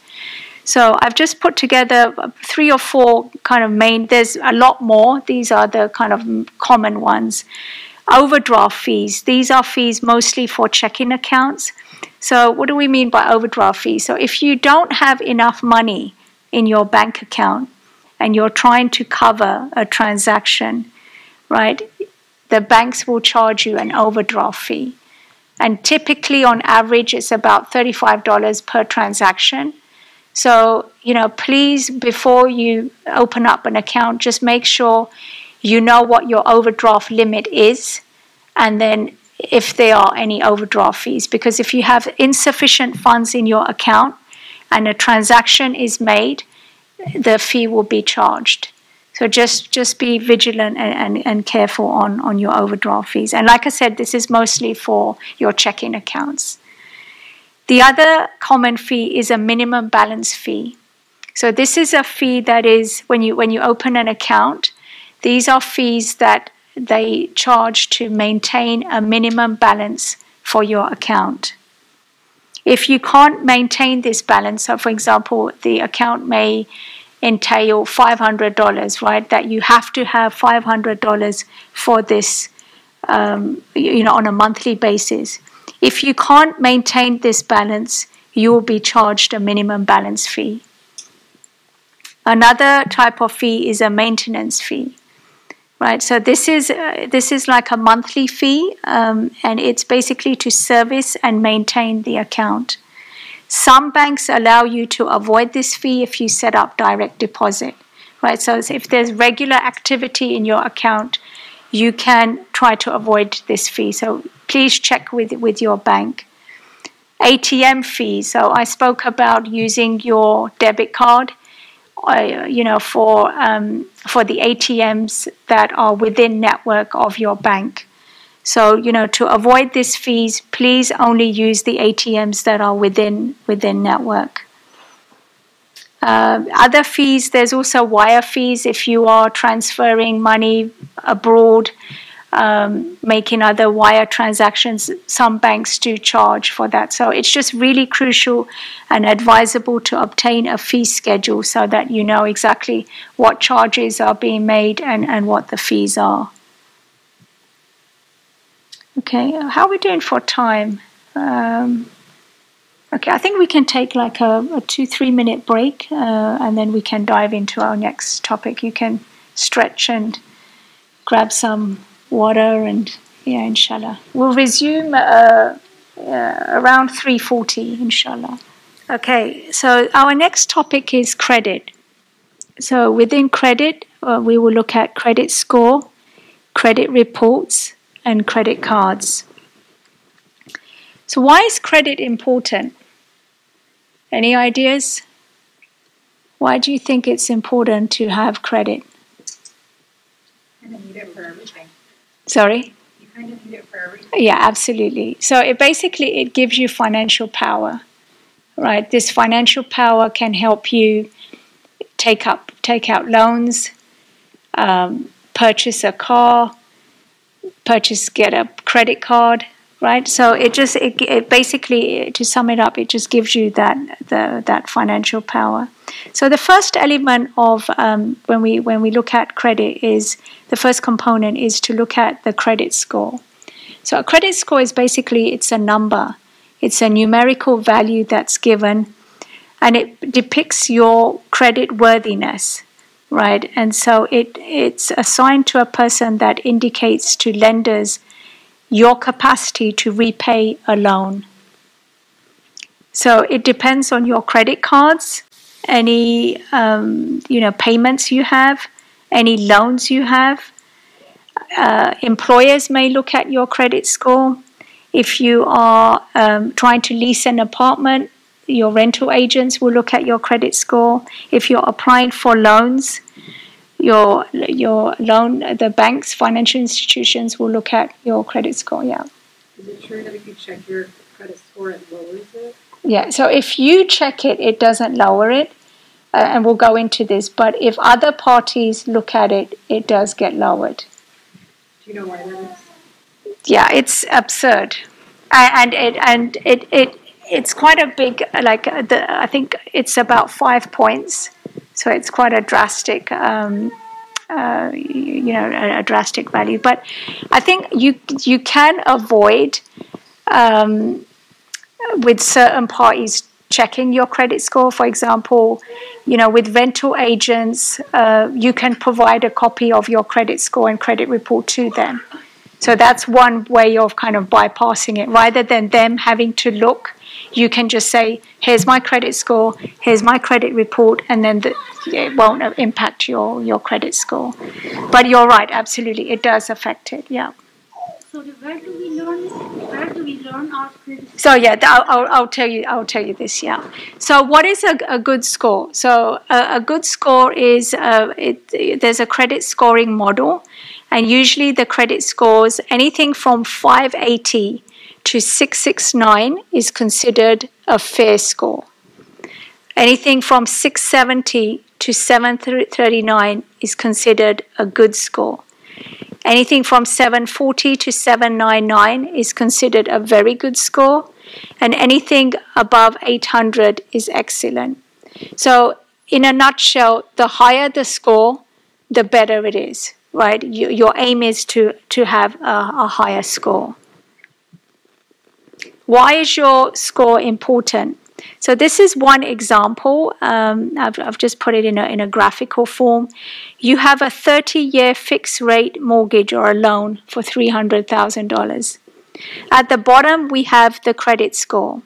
Speaker 1: So I've just put together three or four kind of main, there's a lot more. These are the kind of common ones. Overdraft fees, these are fees mostly for checking accounts. So, what do we mean by overdraft fee? So, if you don't have enough money in your bank account and you're trying to cover a transaction, right, the banks will charge you an overdraft fee. And typically, on average, it's about $35 per transaction. So, you know, please, before you open up an account, just make sure you know what your overdraft limit is and then if there are any overdraft fees. Because if you have insufficient funds in your account and a transaction is made, the fee will be charged. So just just be vigilant and, and, and careful on, on your overdraft fees. And like I said, this is mostly for your checking accounts. The other common fee is a minimum balance fee. So this is a fee that is when you when you open an account, these are fees that they charge to maintain a minimum balance for your account. If you can't maintain this balance, so for example, the account may entail $500, right? That you have to have $500 for this, um, you know, on a monthly basis. If you can't maintain this balance, you will be charged a minimum balance fee. Another type of fee is a maintenance fee, right? So this is uh, this is like a monthly fee, um, and it's basically to service and maintain the account. Some banks allow you to avoid this fee if you set up direct deposit, right? So if there's regular activity in your account, you can try to avoid this fee. So please check with, with your bank. ATM fee. So I spoke about using your debit card, uh, you know, for um, for the ATMs that are within network of your bank. So you know, to avoid these fees, please only use the ATMs that are within within network. Uh, other fees, there's also wire fees if you are transferring money abroad um, making other wire transactions. Some banks do charge for that. So it's just really crucial and advisable to obtain a fee schedule so that you know exactly what charges are being made and, and what the fees are. Okay, how are we doing for time? Um, okay, I think we can take like a, a two, three minute break uh, and then we can dive into our next topic. You can stretch and grab some water and yeah inshallah. We'll resume uh, uh, around 3.40 inshallah. Okay so our next topic is credit. So within credit uh, we will look at credit score credit reports and credit cards. So why is credit important? Any ideas? Why do you think it's important to have credit Sorry?
Speaker 2: You kind of need it for everything.
Speaker 1: Yeah, absolutely. So it basically it gives you financial power. Right? This financial power can help you take up take out loans, um, purchase a car, purchase get a credit card, right? So it just it, it basically to sum it up, it just gives you that the that financial power. So the first element of um, when we when we look at credit is the first component is to look at the credit score. So a credit score is basically it's a number, it's a numerical value that's given, and it depicts your credit worthiness, right? And so it it's assigned to a person that indicates to lenders your capacity to repay a loan. So it depends on your credit cards, any um, you know payments you have, any loans you have. Uh, employers may look at your credit score. If you are um, trying to lease an apartment, your rental agents will look at your credit score. If you're applying for loans, your your loan the banks financial institutions will look at your credit score yeah
Speaker 2: Is it true that if you check your credit score, it lowers it?
Speaker 1: Yeah so if you check it it doesn't lower it uh, and we'll go into this but if other parties look at it it does get lowered.
Speaker 2: Do you know why that is?
Speaker 1: yeah it's absurd. And, and it and it, it it's quite a big like uh, the, i think it's about five points so it's quite a drastic um, uh, you know a, a, drastic value. But i think you you can avoid um, with certain parties checking your credit score for example you know with rental agents uh, you can provide a copy of your credit score and credit report to them so that's one way of kind of bypassing it rather than them having to look you can just say, here's my credit score, here's my credit report, and then the, it won't impact your, your credit score. But you're right, absolutely, it does affect it, yeah.
Speaker 4: So where do we learn? Where do
Speaker 1: So yeah, I'll, I'll, I'll, tell you. I'll tell you this. Yeah. So what is a, a good score? So a, a good score is uh, it, there's a credit scoring model, and usually the credit scores anything from 580 to 669 is considered a fair score. Anything from 670 to 739 is considered a good score. Anything from 740 to 799 is considered a very good score. And anything above 800 is excellent. So, in a nutshell, the higher the score, the better it is, right? your aim is to, to have a, a higher score. Why is your score important? So this is one example. Um, I've, I've, just put it in a, in a graphical form. You have a 30-year fixed rate mortgage or a loan for $300,000. At the bottom, we have the credit score.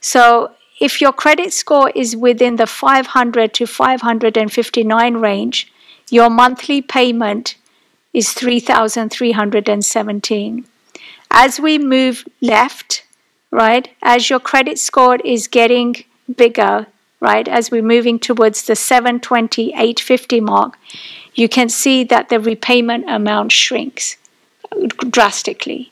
Speaker 1: So if your credit score is within the 500 to 559 range, your monthly payment is 3,317. As we move left, right, as your credit score is getting bigger, right, as we're moving towards the 720, 850 mark, you can see that the repayment amount shrinks drastically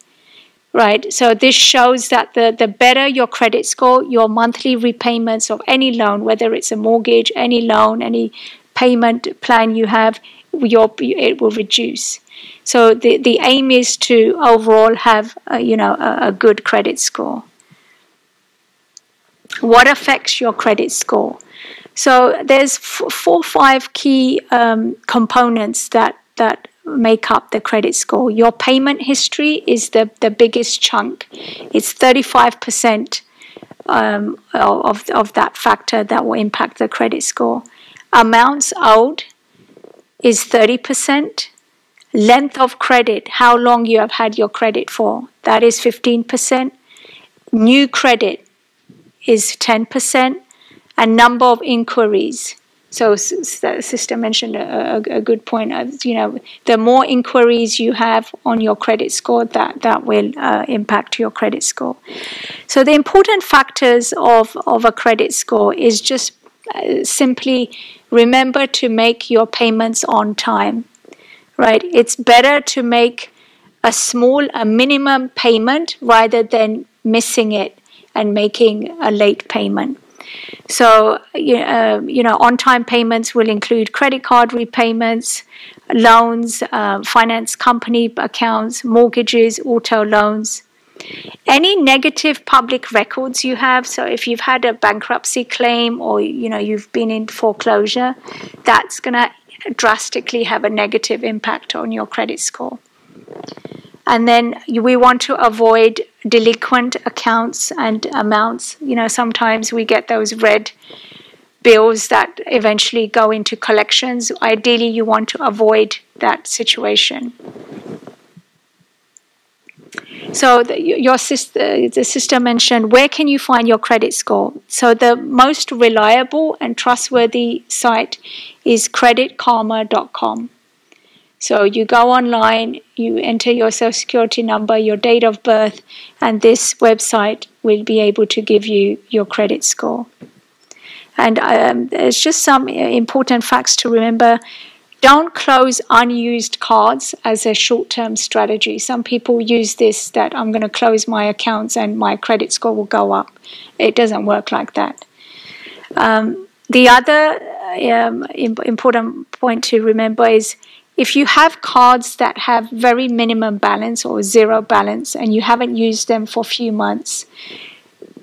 Speaker 1: right? So this shows that the, the better your credit score, your monthly repayments of any loan, whether it's a mortgage, any loan, any payment plan you have, your it will reduce. So the, the aim is to overall have a, you know a, a good credit score. What affects your credit score? So there's f- four five key um, components that that make up the credit score. Your payment history is the, the biggest chunk. It's 35% um, of, of that factor that will impact the credit score. Amounts owed is 30%. Length of credit, how long you have had your credit for, that is 15%. New credit is 10%. And number of inquiries so, sister mentioned a, a, a good point. you know, the more inquiries you have on your credit score, that that will uh, impact your credit score. So, the important factors of of a credit score is just uh, simply remember to make your payments on time. Right? It's better to make a small, a minimum payment rather than missing it and making a late payment. So, uh, you know, on time payments will include credit card repayments, loans, uh, finance company accounts, mortgages, auto loans. Any negative public records you have, so if you've had a bankruptcy claim or you know you've been in foreclosure, that's going to drastically have a negative impact on your credit score. And then we want to avoid delinquent accounts and amounts. You know, sometimes we get those red bills that eventually go into collections. Ideally, you want to avoid that situation. So the, your sister, the sister mentioned, where can you find your credit score? So the most reliable and trustworthy site is creditkarma.com. So you go online, you enter your social security number, your date of birth, and this website will be able to give you your credit score. And um, there's just some important facts to remember. Don't close unused cards as a short term strategy. Some people use this that I'm going to close my accounts and my credit score will go up. It doesn't work like that. Um, the other um, important point to remember is if you have cards that have very minimum balance or zero balance and you haven't used them for a few months,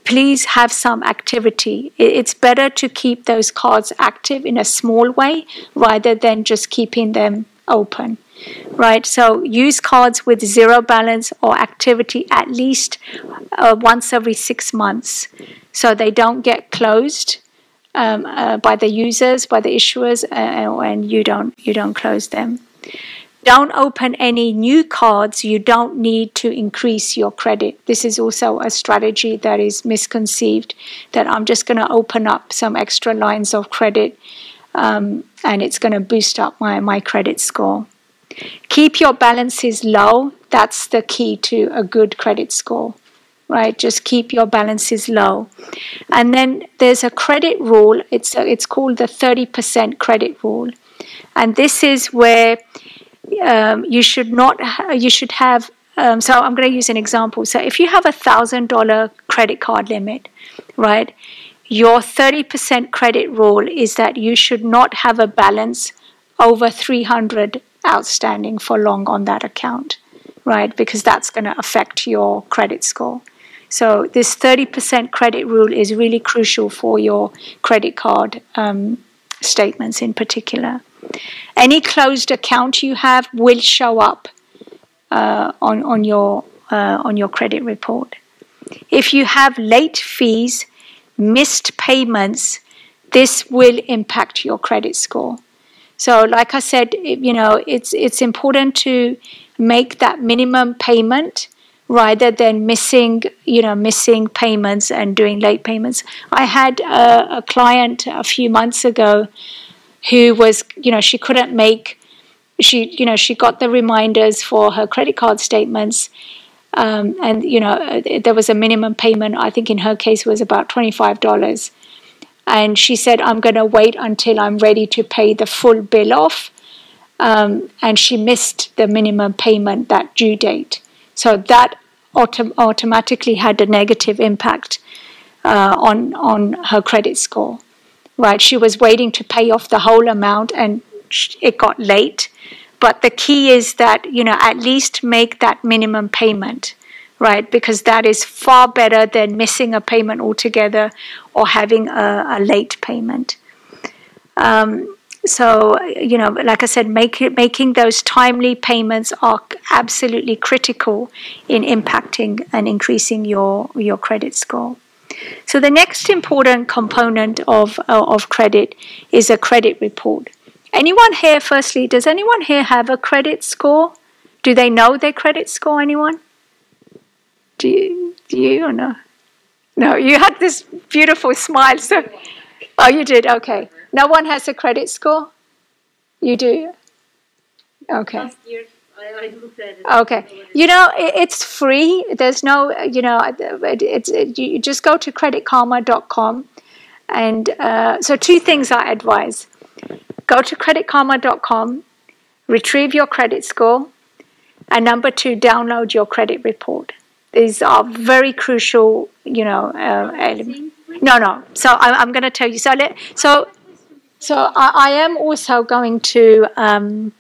Speaker 1: please have some activity. It's better to keep those cards active in a small way rather than just keeping them open. Right, so use cards with zero balance or activity at least uh, once every six months so they don't get closed um, uh, by the users, by the issuers, uh, and you don't you don't close them. Don't open any new cards you don't need to increase your credit. This is also a strategy that is misconceived. That I'm just going to open up some extra lines of credit, um, and it's going to boost up my my credit score. Keep your balances low. That's the key to a good credit score right? Just keep your balances low. And then there's a credit rule. It's a, it's called the 30% credit rule, and this is where um, you should not ha- you should have. Um, so I'm going to use an example. So if you have a thousand dollar credit card limit, right? Your 30% credit rule is that you should not have a balance over 300 outstanding for long on that account, right? Because that's going to affect your credit score. So this 30% credit rule is really crucial for your credit card um, statements in particular. Any closed account you have will show up uh, on on your uh, on your credit report. If you have late fees, missed payments, this will impact your credit score. So, like I said, you know, it's it's important to make that minimum payment rather than missing, you know, missing payments and doing late payments. I had a, a client a few months ago who was, you know, she couldn't make, she, you know, she got the reminders for her credit card statements. Um, and you know there was a minimum payment. I think in her case was about $25 and she said i'm going to wait until i'm ready to pay the full bill off. Um, and she missed the minimum payment that due date. So that autom- automatically had a negative impact uh, on on her credit score right? She was waiting to pay off the whole amount and it got late. But the key is that, you know, at least make that minimum payment, right? Because that is far better than missing a payment altogether or having a, a late payment. Um, so, you know, like I said, make making those timely payments are absolutely critical in impacting and increasing your, your credit score. So the next important component of uh, of credit is a credit report. Anyone here? Firstly, does anyone here have a credit score? Do they know their credit score? Anyone? Do you? Do you or no? No, you had this beautiful smile. So, oh, you did. Okay. No one has a credit score. You do. Okay.
Speaker 3: Last year, I, I looked at it.
Speaker 1: Okay, you know it, it's free. There's no, you know, it, it's it, you just go to creditkarma.com, and uh, so two things I advise: go to creditkarma.com, retrieve your credit score, and number two, download your credit report. These are very crucial, you know, uh, elements. No, no. So I, I'm going to tell you. So let so so I, I am also going to. Um,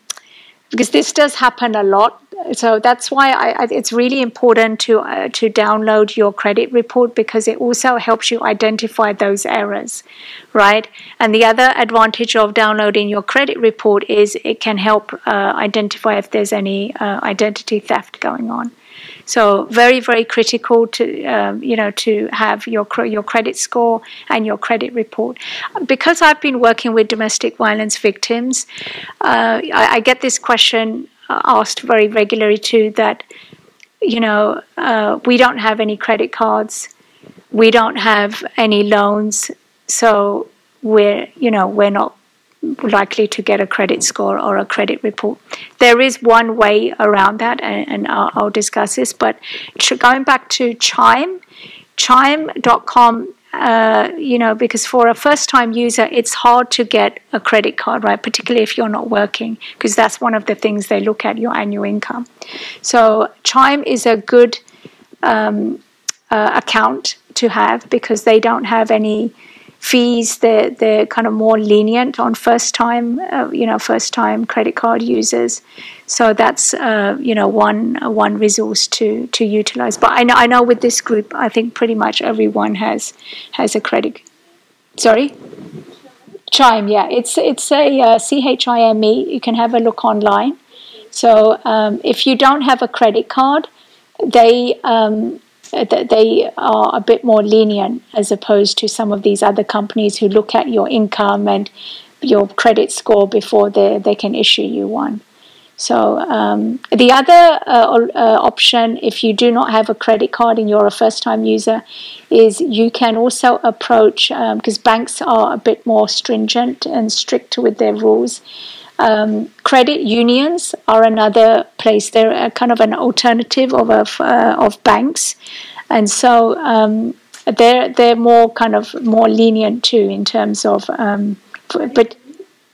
Speaker 1: because this does happen a lot. So that's why I, I, it's really important to uh, to download your credit report because it also helps you identify those errors, right? And the other advantage of downloading your credit report is it can help uh, identify if there's any uh, identity theft going on. So very very critical to um, you know to have your your credit score and your credit report. Because I've been working with domestic violence victims, uh, I, I, get this question asked very regularly too. That you know uh, we don't have any credit cards, we don't have any loans, so we're you know we're not likely to get a credit score or a credit report. There is one way around that, and, and I'll, I'll, discuss this. But going back to Chime, chime.com, uh, you know, because for a first time user, it's hard to get a credit card, right? Particularly if you're not working, because that's one of the things they look at your annual income. So, Chime is a good um, uh, account to have because they don't have any fees they're, they're kind of more lenient on first time uh, you know first time credit card users. So that's uh, you know one one resource to to utilize. But I know I know with this group I think pretty much everyone has has a credit. Sorry? Chime yeah. It's it's a uh, C-H-I-M-E you can have a look online. So um, if you don't have a credit card they um, uh, they are a bit more lenient as opposed to some of these other companies who look at your income and your credit score before they, they can issue you one. So um, the other uh, uh, option, if you do not have a credit card and you're a first-time user, is you can also approach because um, banks are a bit more stringent and strict with their rules. Um, credit unions are another place. They're kind of an alternative of of, uh, of banks, and so um, they're they're more kind of more lenient too in terms of. Um, but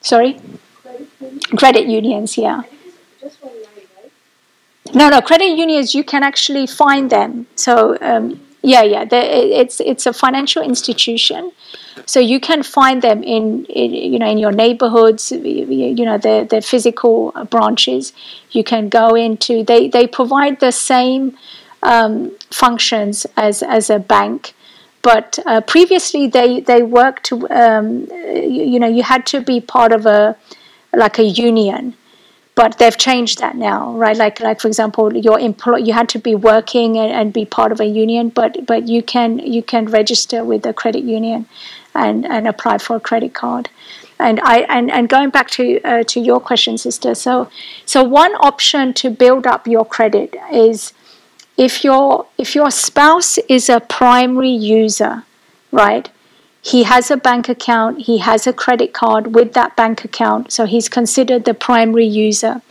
Speaker 1: sorry, credit unions, yeah. No, no, credit unions. You can actually find them. So um, yeah, yeah. It's it's a financial institution, so you can find them in, in you know in your neighborhoods. You know the the physical branches. You can go into. They they provide the same um, functions as as a bank. But uh, previously, they they worked. Um, you, you know, you had to be part of a like a union but they've changed that now right like like for example your employ you had to be working and, and, be part of a union but but you can you can register with the credit union and and apply for a credit card and I and, and going back to uh, to your question sister so so one option to build up your credit is if your if your spouse is a primary user, right? He has a bank account, he has a credit card with that bank account, so he's considered the primary user.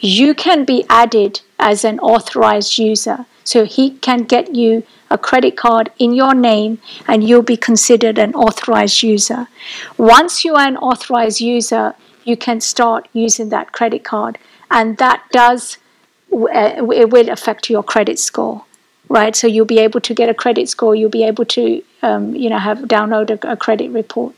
Speaker 1: You can be added as an authorized user. So he can get you a credit card in your name and you'll be considered an authorized user. Once you are an authorized user, you can start using that credit card. And that does uh, it will affect your credit score right? So you'll be able to get a credit score. You'll be able to um, you know have download a, a credit report.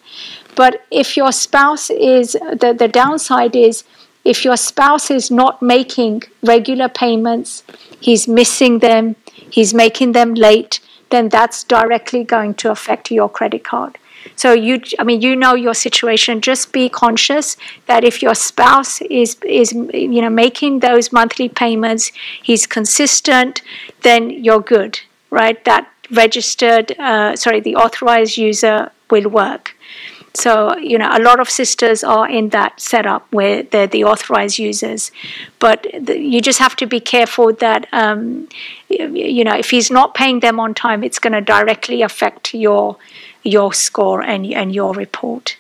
Speaker 1: But if your spouse is the, the downside is if your spouse is not making regular payments he's missing them he's making them late then that's directly going to affect your credit card so you, I mean, you know your situation. Just be conscious that if your spouse is is you know making those monthly payments, he's consistent, then you're good, right? That registered, uh, sorry, the authorized user will work. So, you know, a lot of sisters are in that setup where they're the authorized users. But the, you just have to be careful that, um, you know, if he's not paying them on time, it's going to directly affect your your score and, and your report.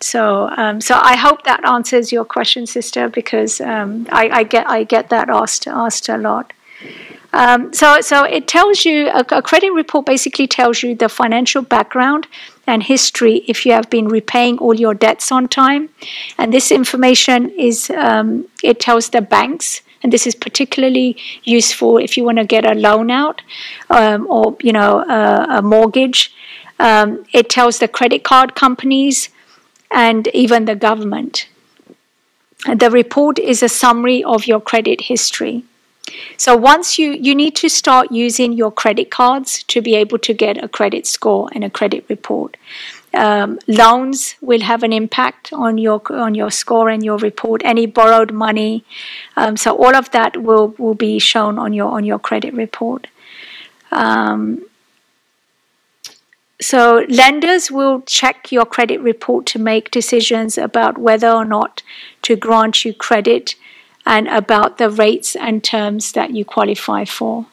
Speaker 1: So, um, so I hope that answers your question, sister, because um, I, I, get I get that asked asked a lot. Um, so, so it tells you a, a, credit report basically tells you the financial background and history if you have been repaying all your debts on time, and this information is um, it tells the banks and this is particularly useful if you want to get a loan out um, or you know a, a mortgage um, it tells the credit card companies and even the government. The report is a summary of your credit history. So once you you need to start using your credit cards to be able to get a credit score and a credit report. Um, loans will have an impact on your on your score and your report. Any borrowed money, um, so all of that will will be shown on your on your credit report. Um, so lenders will check your credit report to make decisions about whether or not to grant you credit and about the rates and terms that you qualify for.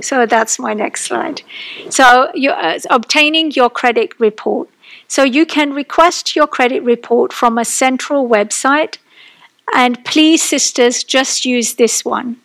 Speaker 1: So that's my next slide. So you're uh, obtaining your credit report. So you can request your credit report from a central website and please sisters just use this one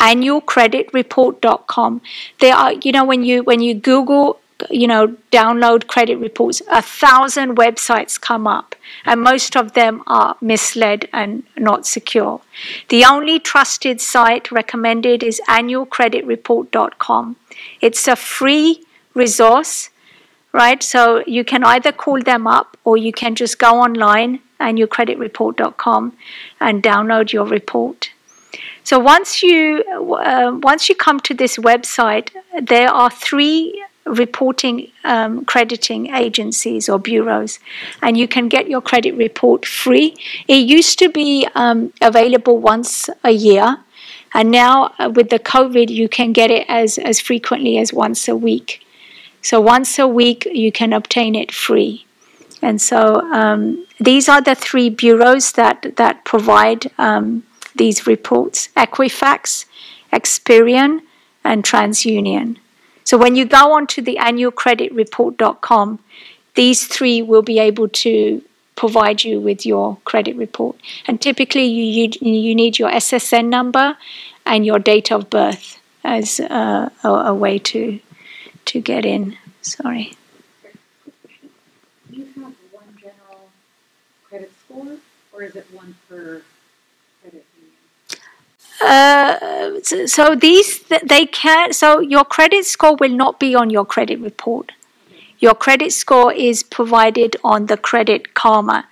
Speaker 1: annualcreditreport.com. There are, you know, when you when you Google, you know, download credit reports, a thousand websites come up, and most of them are misled and not secure. The only trusted site recommended is annualcreditreport.com. It's a free resource, right? So you can either call them up or you can just go online annualcreditreport.com and download your report. So once you uh, once you come to this website, there are three reporting um, crediting agencies or bureaus, and you can get your credit report free. It used to be um, available once a year, and now uh, with the COVID, you can get it as as frequently as once a week. So once a week, you can obtain it free. And so um, these are the three bureaus that that provide um, these reports Equifax, Experian, and TransUnion. So when you go onto the annualcreditreport.com, these three will be able to provide you with your credit report. And typically, you, you, you need your SSN number and your date of birth as a, a, a way to to get in. Sorry.
Speaker 5: Do you have one general credit score, or is it one per
Speaker 1: uh, so these they can so your credit score will not be on your credit report. Your credit score is provided on the credit karma.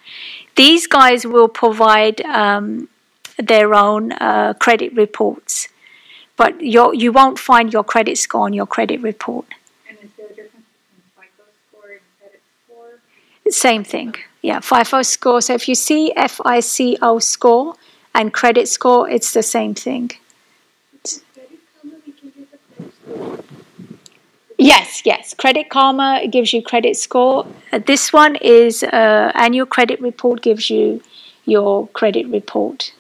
Speaker 1: These guys will provide um, their own uh, credit reports. But you you won't find your credit score on your credit report.
Speaker 5: And is there a difference between FICO score and credit score?
Speaker 1: Same thing. Yeah FICO score. So if you see FICO score and credit score, it's the same thing. Yes, yes. Credit Karma gives you credit score. Uh, this one is uh, annual credit report gives you your credit report.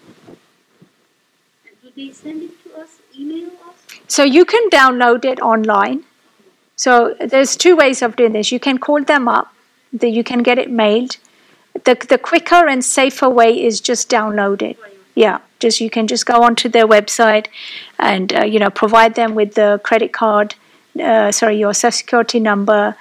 Speaker 4: they send it to us, email us?
Speaker 1: So you can download it online. So there's two ways of doing this. You can call them up, that you can get it mailed. The, the quicker and safer way is just download it. Yeah, just you can just go onto their website and uh, you know provide them with the credit card, uh, sorry, your social security number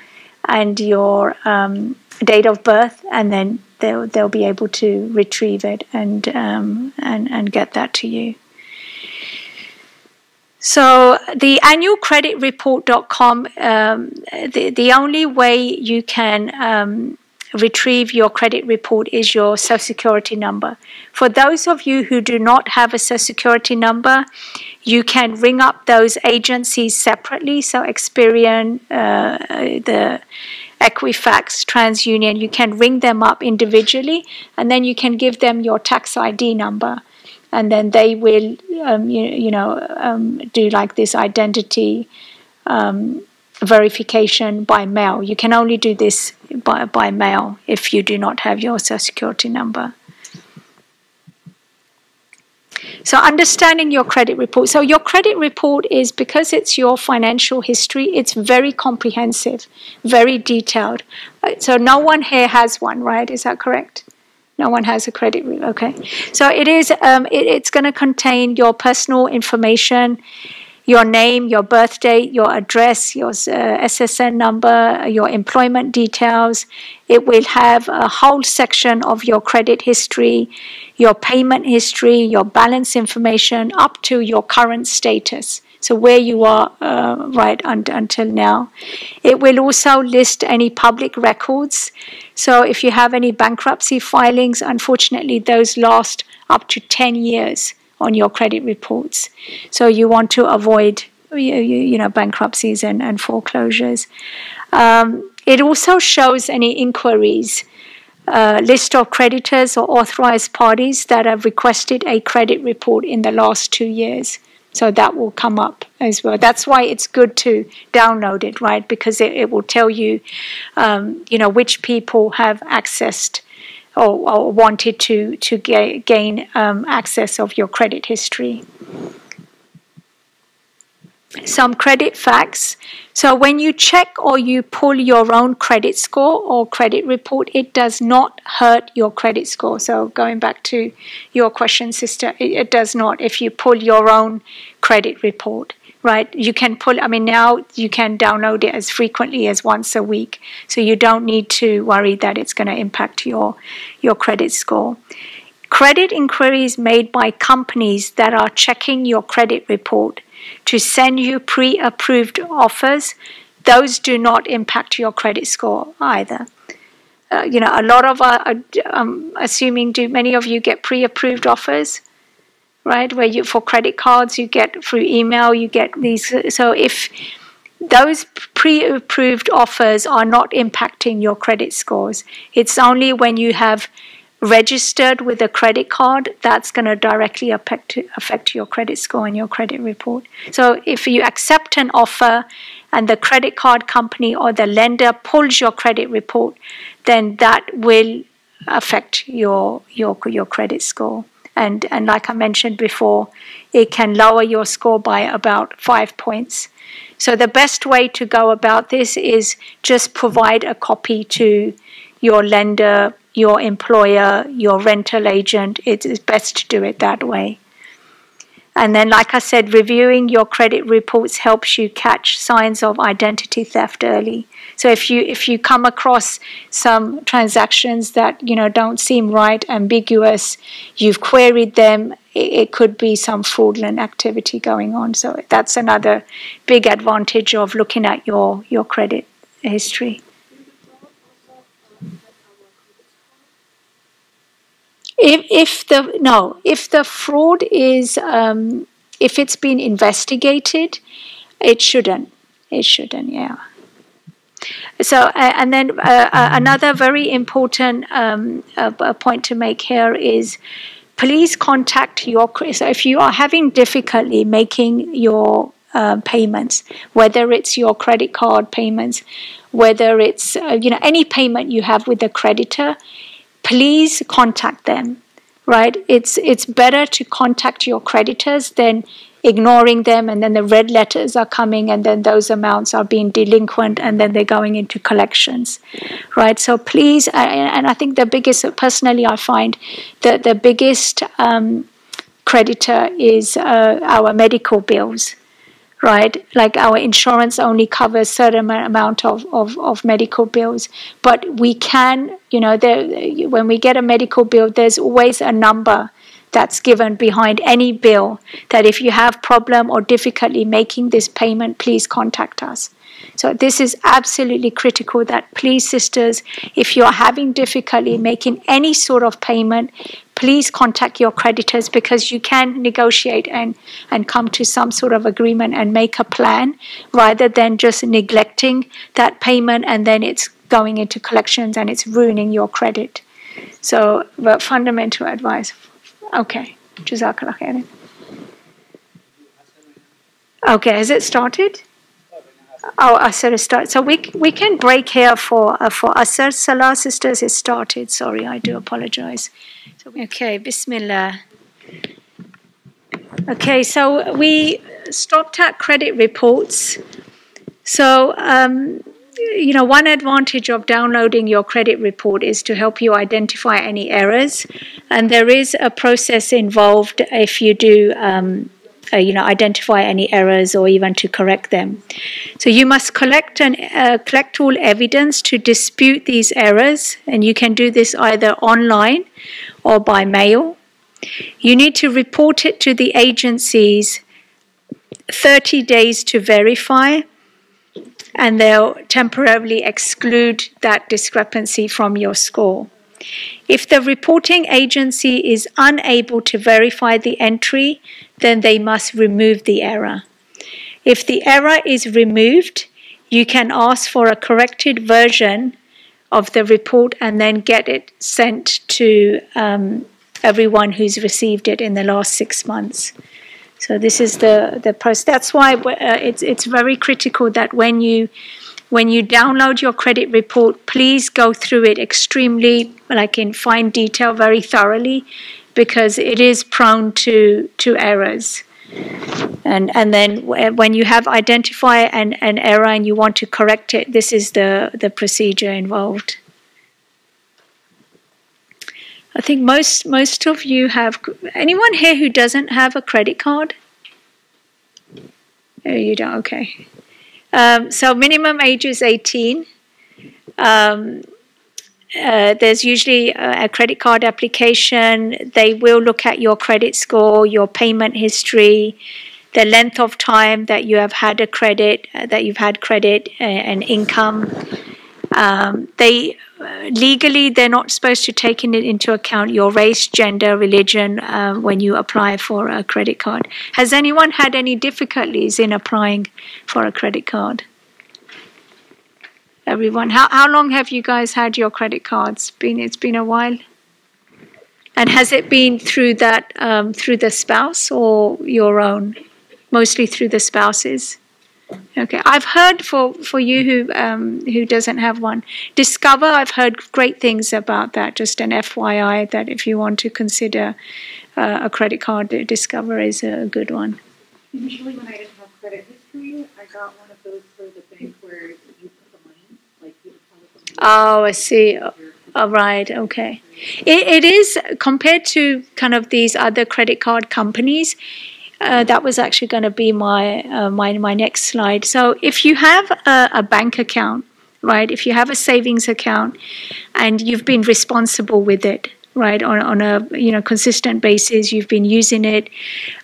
Speaker 1: and your um, date of birth, and then they'll they'll be able to retrieve it and um, and and get that to you. So the annualcreditreport.com, um, the, the only way you can um, retrieve your credit report is your social security number. For those of you who do not have a social security number, you can ring up those agencies separately. So Experian, uh, the Equifax, TransUnion, you can ring them up individually and then you can give them your tax ID number and then they will um, you, you know um, do like this identity um, verification by mail you can only do this by, by mail if you do not have your social security number so understanding your credit report so your credit report is because it's your financial history it's very comprehensive very detailed so no one here has one right is that correct no one has a credit. report. okay, so it is. Um, it, it's going to contain your personal information, your name, your birth date, your address, your uh, SSN number, your employment details. It will have a whole section of your credit history, your payment history, your balance information, up to your current status. So where you are uh, right un- until now. It will also list any public records. So if you have any bankruptcy filings, unfortunately, those last up to 10 years on your credit reports. So you want to avoid you, you know bankruptcies and, and foreclosures. Um, it also shows any inquiries. Uh, list of creditors or authorized parties that have requested a credit report in the last two years. So that will come up as well. That's why it's good to download it, right? Because it, it will tell you, um, you know, which people have accessed or, or wanted to to ga- gain um, access of your credit history some credit facts. So when you check or you pull your own credit score or credit report, it does not hurt your credit score. So going back to your question, sister, it, it does not if you pull your own credit report. Right, you can pull. I mean, now you can download it as frequently as once a week, so you don't need to worry that it's going to impact your your credit score. Credit inquiries made by companies that are checking your credit report to send you pre approved offers, those do not impact your credit score either. Uh, you know, a lot of, uh, um, assuming, do many of you get pre approved offers? Right, where you for credit cards you get through email, you get these. So if those pre-approved offers are not impacting your credit scores, it's only when you have registered with a credit card, that's going to directly affect, affect your credit score and your credit report. So if you accept an offer and the credit card company or the lender pulls your credit report, then that will affect your your your credit score. And and like I mentioned before, it can lower your score by about five points. So the best way to go about this is just provide a copy to your lender your employer, your rental agent. It is best to do it that way. And then, like I said, reviewing your credit reports helps you catch signs of identity theft early. So if you if you come across some transactions that you know don't seem right, ambiguous, you've queried them, it, it could be some fraudulent activity going on. So that's another big advantage of looking at your your credit history. If, if the no, if the fraud is um, if it's been investigated, it shouldn't. It shouldn't. Yeah. So uh, and then uh, uh, another very important um, uh, point to make here is please contact your so if you are having difficulty making your uh, payments, whether it's your credit card payments, whether it's uh, you know any payment you have with the creditor, please contact them, right? It's it's better to contact your creditors than ignoring them and then the red letters are coming and then those amounts are being delinquent and then they're going into collections right so please and i think the biggest personally i find that the biggest um, creditor is uh, our medical bills right? Like our insurance only covers certain amount of, of, of medical bills, but we can, you know, there, when we get a medical bill, there's always a number that's given behind any bill that if you have problem or difficulty making this payment, please contact us. So this is absolutely critical that please sisters, if you're having difficulty making any sort of payment, please contact your creditors because you can negotiate and, and come to some sort of agreement and make a plan rather than just neglecting that payment and then it's going into collections and it's ruining your credit. So, but fundamental advice. Okay. Jazakallah khairan. Okay, has it started? Oh, Asr start. So we we can break here for uh, for Asr. Salah sisters is started. Sorry, I do apologize. So okay, Bismillah. Okay, so we stopped at credit reports. So um, you know, one advantage of downloading your credit report is to help you identify any errors, and there is a process involved if you do. Um, uh, you know, identify any errors or even to correct them. So you must collect and uh, collect all evidence to dispute these errors, and you can do this either online or by mail. You need to report it to the agencies 30 days to verify, and they'll temporarily exclude that discrepancy from your score. If the reporting agency is unable to verify the entry, then they must remove the error. If the error is removed, you can ask for a corrected version of the report and then get it sent to um, everyone who's received it in the last six months. So this is the the process. That's why uh, it's it's very critical that when you when you download your credit report, please go through it extremely, like in fine detail, very thoroughly, because it is prone to to errors. And and then when you have identified an, an error and you want to correct it, this is the the procedure involved. I think most most of you have. Anyone here who doesn't have a credit card? Oh, you don't. Okay. Um, so minimum age is 18. Um, uh, there's usually a, a, credit card application. They will look at your credit score, your payment history, the length of time that you have had a credit, uh, that you've had credit uh, and income. Um, they legally they're not supposed to take in, into account your race, gender, religion uh, when you apply for a credit card. Has anyone had any difficulties in applying for a credit card? Everyone, how how long have you guys had your credit cards? Been it's been a while. And has it been through that um, through the spouse or your own? Mostly through the spouses. Okay, I've heard for for you who um, who doesn't have one, Discover. I've heard great things about that. Just an FYI that if you want to consider uh, a credit card, Discover is a good one.
Speaker 5: Usually, when I didn't have credit history, I got one of those for the bank where you put the money, like you
Speaker 1: Oh, I see. Oh, right. Okay. It, it is compared to kind of these other credit card companies uh, that was actually going to be my, uh, my my next slide. So if you have a, a, bank account, right? If you have a savings account, and you've been responsible with it, right, on on a you know consistent basis, you've been using it.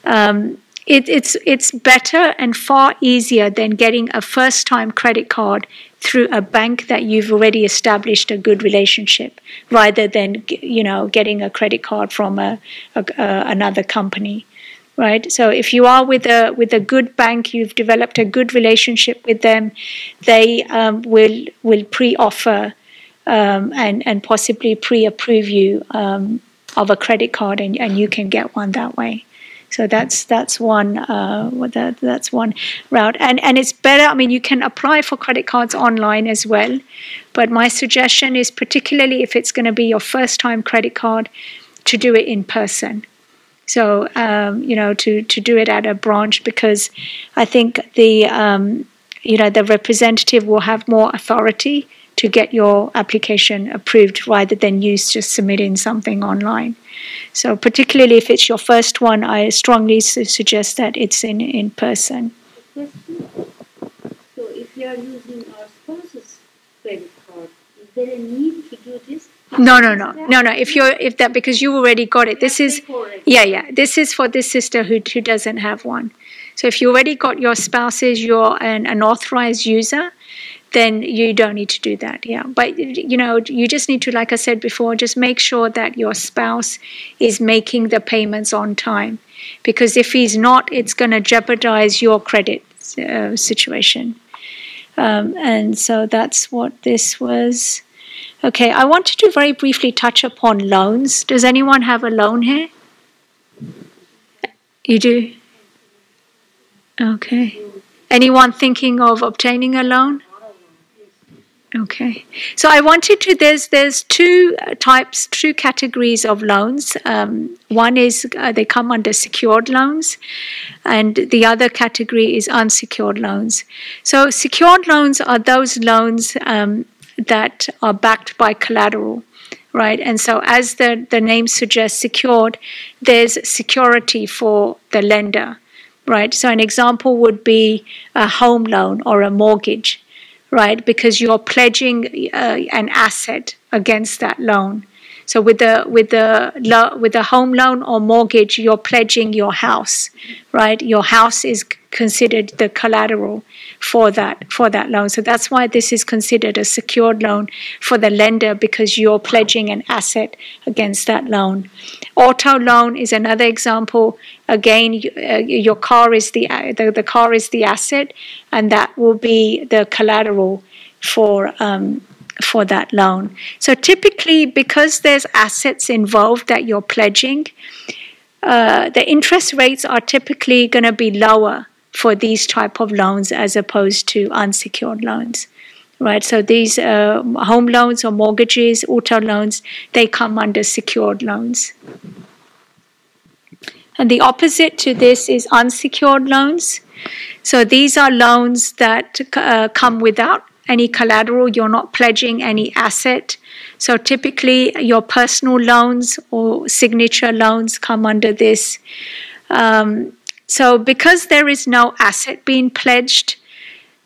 Speaker 1: Um, it, it's it's better and far easier than getting a first time credit card through a bank that you've already established a good relationship rather than you know getting a credit card from a, a, a another company right? So if you are with a with a good bank you've developed a good relationship with them they um, will will pre-offer um, and and possibly pre-approve you um, of a credit card and, and you can get one that way. So that's that's one uh, that, that's one route. And and it's better i mean you can apply for credit cards online as well but my suggestion is particularly if it's going to be your first time credit card to do it in person. So um, you know to to do it at a branch because I think the um, you know the representative will have more authority to get your application approved rather than you just submitting something online. So particularly if it's your first one, I strongly su- suggest that it's in in person.
Speaker 4: So if you are using our spouse's credit card, is there a need to do this?
Speaker 1: No, no, no, no, no. If you're if that because you already got it. This is yeah, yeah. This is for this sister who who doesn't have one. So if you already got your spouses, you're an, an authorized user, then you don't need to do that. Yeah, but you know you just need to, like I said before, just make sure that your spouse is making the payments on time, because if he's not, it's going to jeopardize your credit uh, situation. Um, and so that's what this was. Okay, I wanted to very briefly touch upon loans. Does anyone have a loan here? You do? Okay. Anyone thinking of obtaining a loan? Okay. So I wanted to there's there's two types, two categories of loans. Um, one is uh, they come under secured loans, and the other category is unsecured loans. So secured loans are those loans um, that are backed by collateral right? And so, as the, the name suggests, secured, there's security for the lender, right? So, an example would be a home loan or a mortgage, right? Because you're pledging uh, an asset against that loan. So, with the with the lo- with the home loan or mortgage, you're pledging your house, right? Your house is considered the collateral for that for that loan. So that's why this is considered a secured loan for the lender because you're pledging an asset against that loan. Auto loan is another example. Again, uh, your car is the, the the car is the asset, and that will be the collateral for. Um, for that loan. So typically, because there's assets involved that you're pledging, uh, the interest rates are typically going to be lower for these type of loans as opposed to unsecured loans right? So these uh, home loans or mortgages auto loans they come under secured loans. And the opposite to this is unsecured loans. So these are loans that uh, come without any collateral you're not pledging any asset. So typically your personal loans or signature loans come under this. Um, so, because there is no asset being pledged,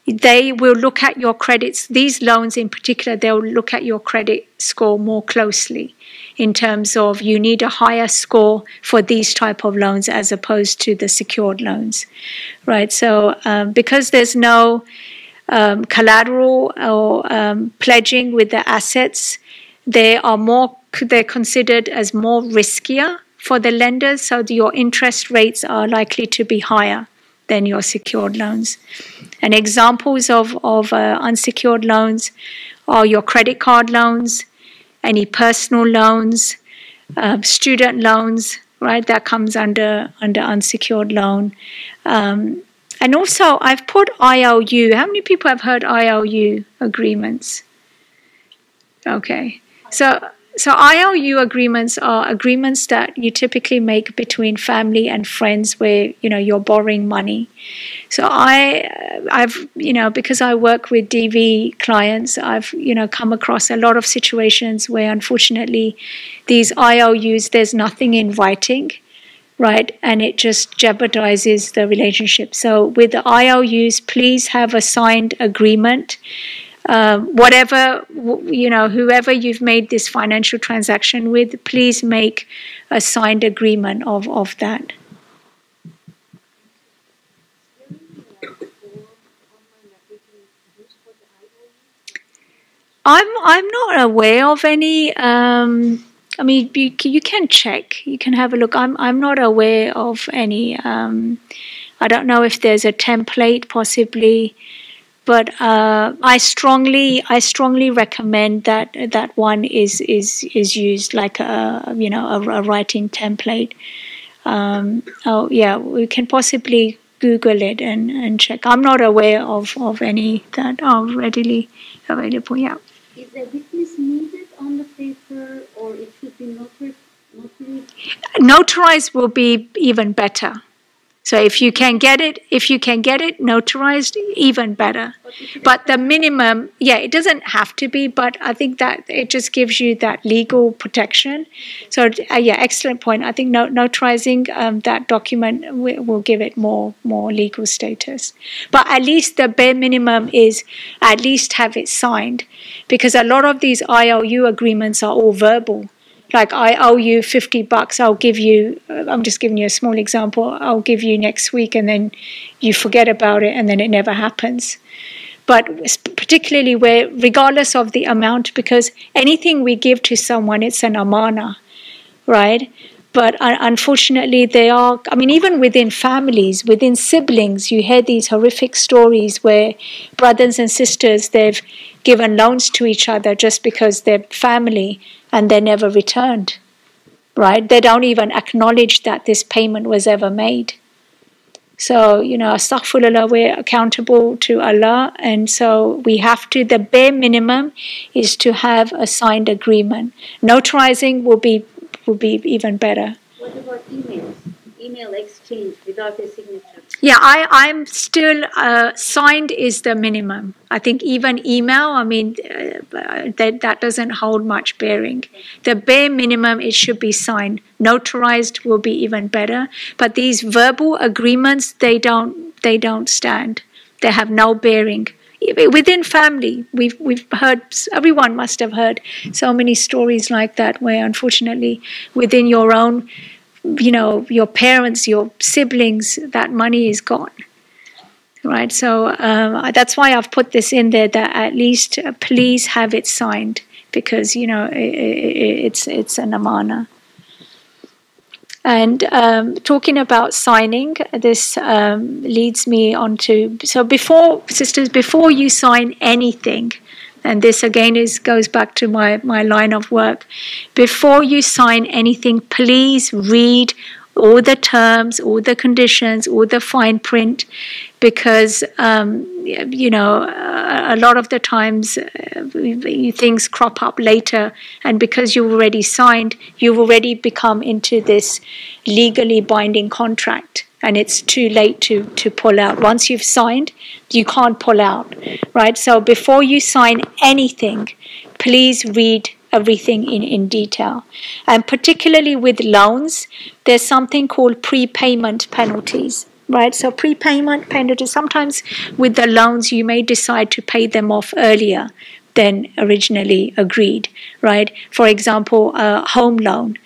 Speaker 1: they will look at your credits, these loans in particular, they'll look at your credit score more closely in terms of you need a higher score for these type of loans as opposed to the secured loans, right? So, um, because there's no um, collateral or um, pledging with the assets, they are more, they're considered as more riskier for the lenders, so your interest rates are likely to be higher than your secured loans. And examples of, of uh, unsecured loans are your credit card loans, any personal loans, uh, student loans, right? That comes under under unsecured loan. Um, and also, I've put IOU. How many people have heard IOU agreements? Okay, so so IOU agreements are agreements that you typically make between family and friends where you know you're borrowing money. So I I've you know because I work with DV clients, I've you know come across a lot of situations where unfortunately these IOUs there's nothing in writing right? And it just jeopardizes the relationship. So with the IOUs, please have a signed agreement um, whatever you know whoever you've made this financial transaction with please make a signed agreement of, of that I'm I'm not aware of any. Um, I mean, you, you can check. You can have a look. I'm I'm not aware of any. Um, I don't know if there's a template, possibly but uh, I strongly I strongly recommend that that one is is is used like a you know a, a writing template. Um, oh yeah, we can possibly Google it and, and check. I'm not aware of, of any that are readily available. Yeah.
Speaker 4: Is witness the paper, or it should be
Speaker 1: Notarized will be even better. So if you can get it, if you can get it notarized, even better. But the minimum, yeah, it doesn't have to be, but I think that it just gives you that legal protection. So uh, yeah, excellent point. I think not, notarizing um, that document will, will give it more more legal status. But at least the bare minimum is at least have it signed, because a lot of these IOU agreements are all verbal like I owe you 50 bucks, I'll give you, I'm just giving you a small example, I'll give you next week and then you forget about it and then it never happens. But particularly where, regardless of the amount, because anything we give to someone, it's an amana, right? But unfortunately, they are, I mean, even within families, within siblings, you hear these horrific stories where brothers and sisters, they've given loans to each other just because they're family and they never returned. Right? They don't even acknowledge that this payment was ever made. So, you know, astaghfirullah, we're accountable to Allah, and so we have to, the bare minimum is to have a signed agreement. Notarizing will be, will be even better.
Speaker 4: What about emails? Email exchange without a signature?
Speaker 1: Yeah, I, I'm still uh, signed is the minimum. I think even email, I mean, uh, that, that doesn't hold much bearing. The bare minimum, it should be signed. Notarized will be even better. But these verbal agreements, they don't, they don't stand. They have no bearing. Within family, we've, we've heard, everyone must have heard so many stories like that where unfortunately within your own you know, your parents, your siblings, that money is gone. Right, so um, that's why I've put this in there that at least uh, please have it signed because you know it, it, it's it's an amana. And um, talking about signing, this um, leads me on to so before sisters, before you sign anything, and this again is goes back to my, my line of work. Before you sign anything, please read all the terms, all the conditions, all the fine print, because um, you know a lot of the times uh, things crop up later, and because you've already signed, you've already become into this legally binding contract and it's too late to, to pull out. Once you've signed, you can't pull out, right? So before you sign anything, please read everything in, in detail. And particularly with loans, there's something called prepayment penalties. Right, so prepayment penalties. Sometimes with the loans, you may decide to pay them off earlier than originally agreed, right? For example, a home loan.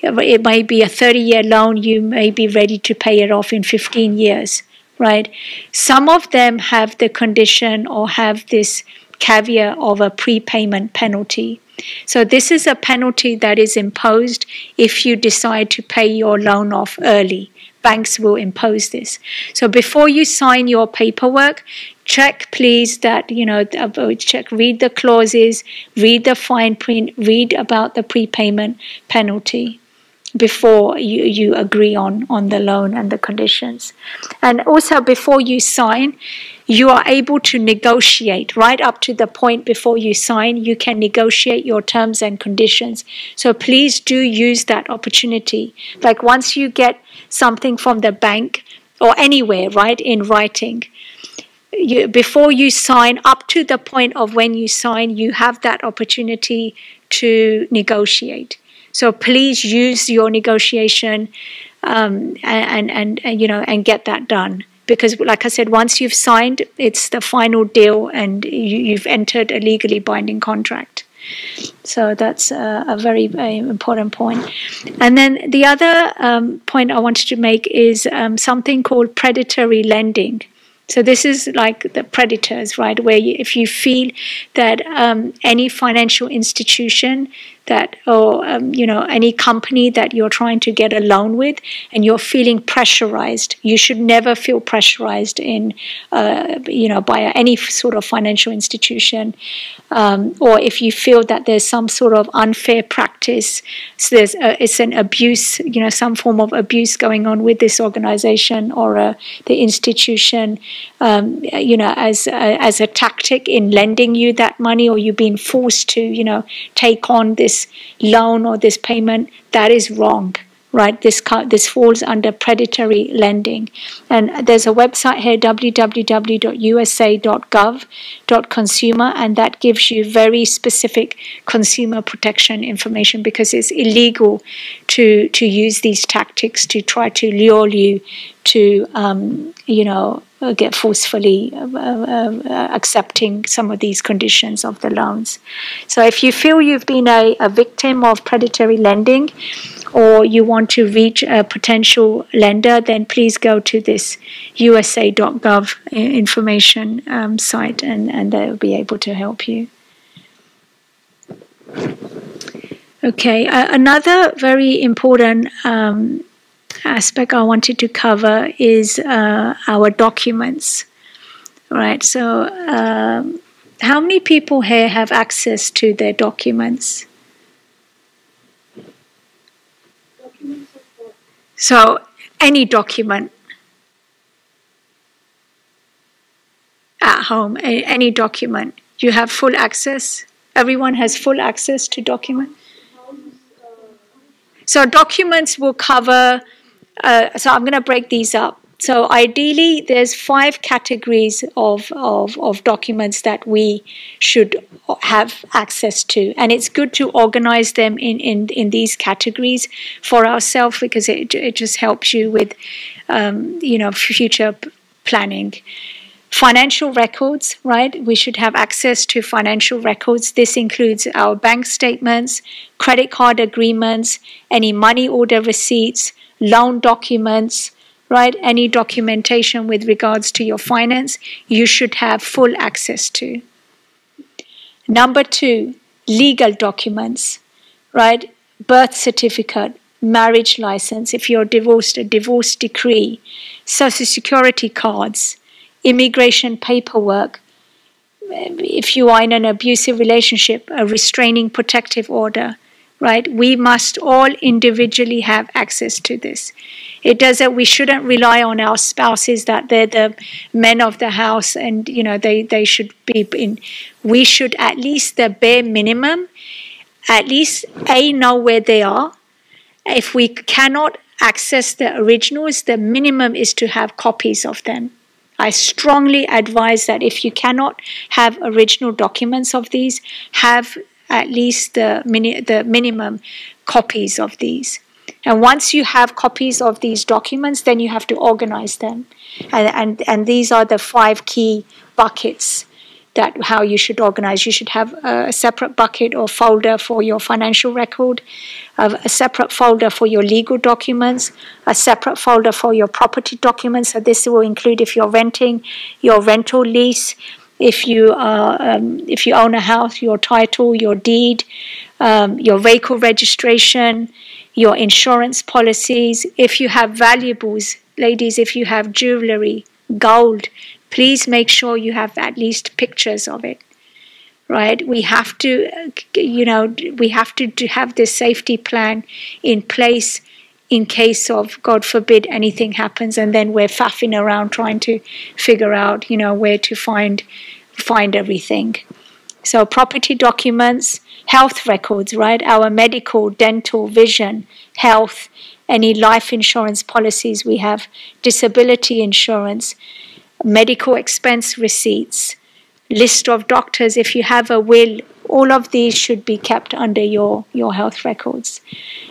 Speaker 1: It might be a 30 year loan, you may be ready to pay it off in 15 years, right? Some of them have the condition or have this caveat of a prepayment penalty. So, this is a penalty that is imposed if you decide to pay your loan off early banks will impose this. So before you sign your paperwork, check please that you know uh, check read the clauses read the fine print read about the prepayment penalty before you, you agree on on the loan and the conditions. And also before you sign you are able to negotiate right up to the point before you sign you can negotiate your terms and conditions. So please do use that opportunity. Like once you get something from the bank or anywhere right in writing you, before you sign, up to the point of when you sign, you have that opportunity to negotiate. So please use your negotiation um, and, and, and, you know and get that done because like I said, once you've signed, it's the final deal and you, have entered a legally binding contract. So that's a, very, very, important point. And then the other um, point I wanted to make is um, something called predatory lending. So this is like the predators, right? Where you, if you feel that um, any financial institution that or um, you know any company that you're trying to get a loan with and you're feeling pressurized you should never feel pressurized in uh, you know by any sort of financial institution um, or if you feel that there's some sort of unfair practice so there's a, it's an abuse you know some form of abuse going on with this organization or uh, the institution um, you know as uh, as a tactic in lending you that money or you being forced to you know take on this loan or this payment, that is wrong right? This this falls under predatory lending, and there's a website here www.usa.gov.consumer, and that gives you very specific consumer protection information because it's illegal to to use these tactics to try to lure you to um, you know get forcefully uh, uh, accepting some of these conditions of the loans. So if you feel you've been a, a victim of predatory lending or you want to reach a potential lender, then please go to this usa.gov information um, site and, and they'll be able to help you. Okay, uh, another very important um, aspect I wanted to cover is uh, our documents. Right, so um, how many people here have access to their documents? So any document at home, any document, you have full access. Everyone has full access to document. So documents will cover. Uh, so I'm going to break these up. So ideally, there's five categories of, of, of documents that we should have access to. And it's good to organize them in, in, in these categories for ourselves because it, it just helps you with, um, you know, future planning. Financial records, right? We should have access to financial records. This includes our bank statements, credit card agreements, any money order receipts, loan documents, right? Any documentation with regards to your finance, you should have full access to. Number two, legal documents, right? Birth certificate, marriage license, if you're divorced, a divorce decree, social security cards, immigration paperwork, if you are in an abusive relationship, a restraining protective order, right? We must all individually have access to this. It does that we shouldn't rely on our spouses that they're the men of the house and you know they, they should be in we should at least the bare minimum at least a know where they are. If we cannot access the originals, the minimum is to have copies of them. I strongly advise that if you cannot have original documents of these, have at least the, mini- the minimum copies of these. And once you have copies of these documents, then you have to organize them. And, and, and these are the five key buckets that how you should organize. You should have a separate bucket or folder for your financial record, a separate folder for your legal documents, a separate folder for your property documents. So this will include if you're renting, your rental lease, if you are um, if you own a house, your title, your deed, um, your vehicle registration, your insurance policies. If you have valuables, ladies, if you have jewelry, gold, please make sure you have at least pictures of it. Right? We have to, you know, we have to, have this safety plan in place in case of God forbid anything happens, and then we're faffing around trying to figure out, you know, where to find find everything. So property documents, health records, right? Our medical, dental, vision, health, any life insurance policies we have, disability insurance, medical expense receipts, list of doctors if you have a will all of these should be kept under your, your health records.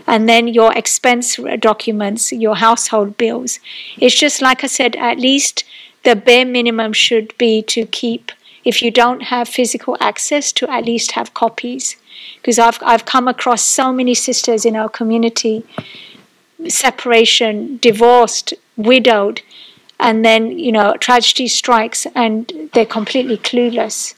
Speaker 1: And then your expense documents, your household bills. It's just like I said, at least the bare minimum should be to keep if you don't have physical access to at least have copies because I've I've come across so many sisters in our community separation divorced widowed and then you know tragedy strikes and they're completely clueless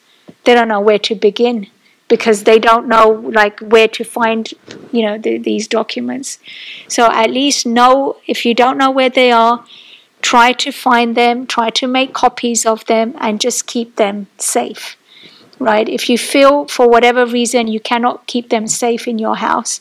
Speaker 1: they don't know where to begin because they don't know like where to find you know the, these documents so at least know if you don't know where they are try to find them, try to make copies of them, and just keep them safe. Right? If you feel for whatever reason you cannot keep them safe in your house,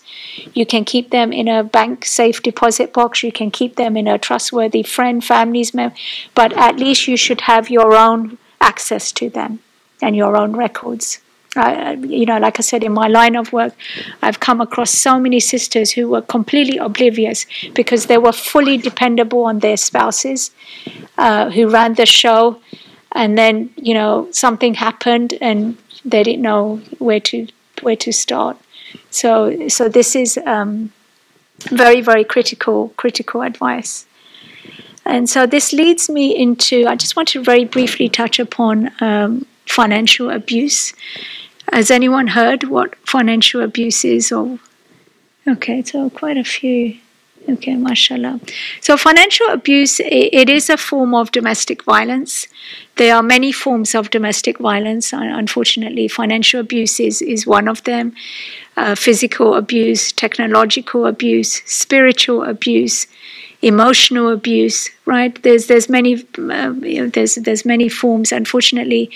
Speaker 1: you can keep them in a bank safe deposit box, you can keep them in a trustworthy friend, family's member, but at least you should have your own access to them and your own records. I, you know, like I said, in my line of work, I've come across so many sisters who were completely oblivious because they were fully dependable on their spouses uh, who ran the show. And then, you know, something happened and they didn't know where to where to start. So, so this is um, very, very critical, critical advice. And so this leads me into. I just want to very briefly touch upon um, financial abuse. Has anyone heard what financial abuse is? Or okay, so quite a few. Okay, mashallah. So financial abuse it is a form of domestic violence. There are many forms of domestic violence. Unfortunately, financial abuse is, is one of them. Uh, physical abuse, technological abuse, spiritual abuse, emotional abuse right? There's there's many uh, you know, there's there's many forms. Unfortunately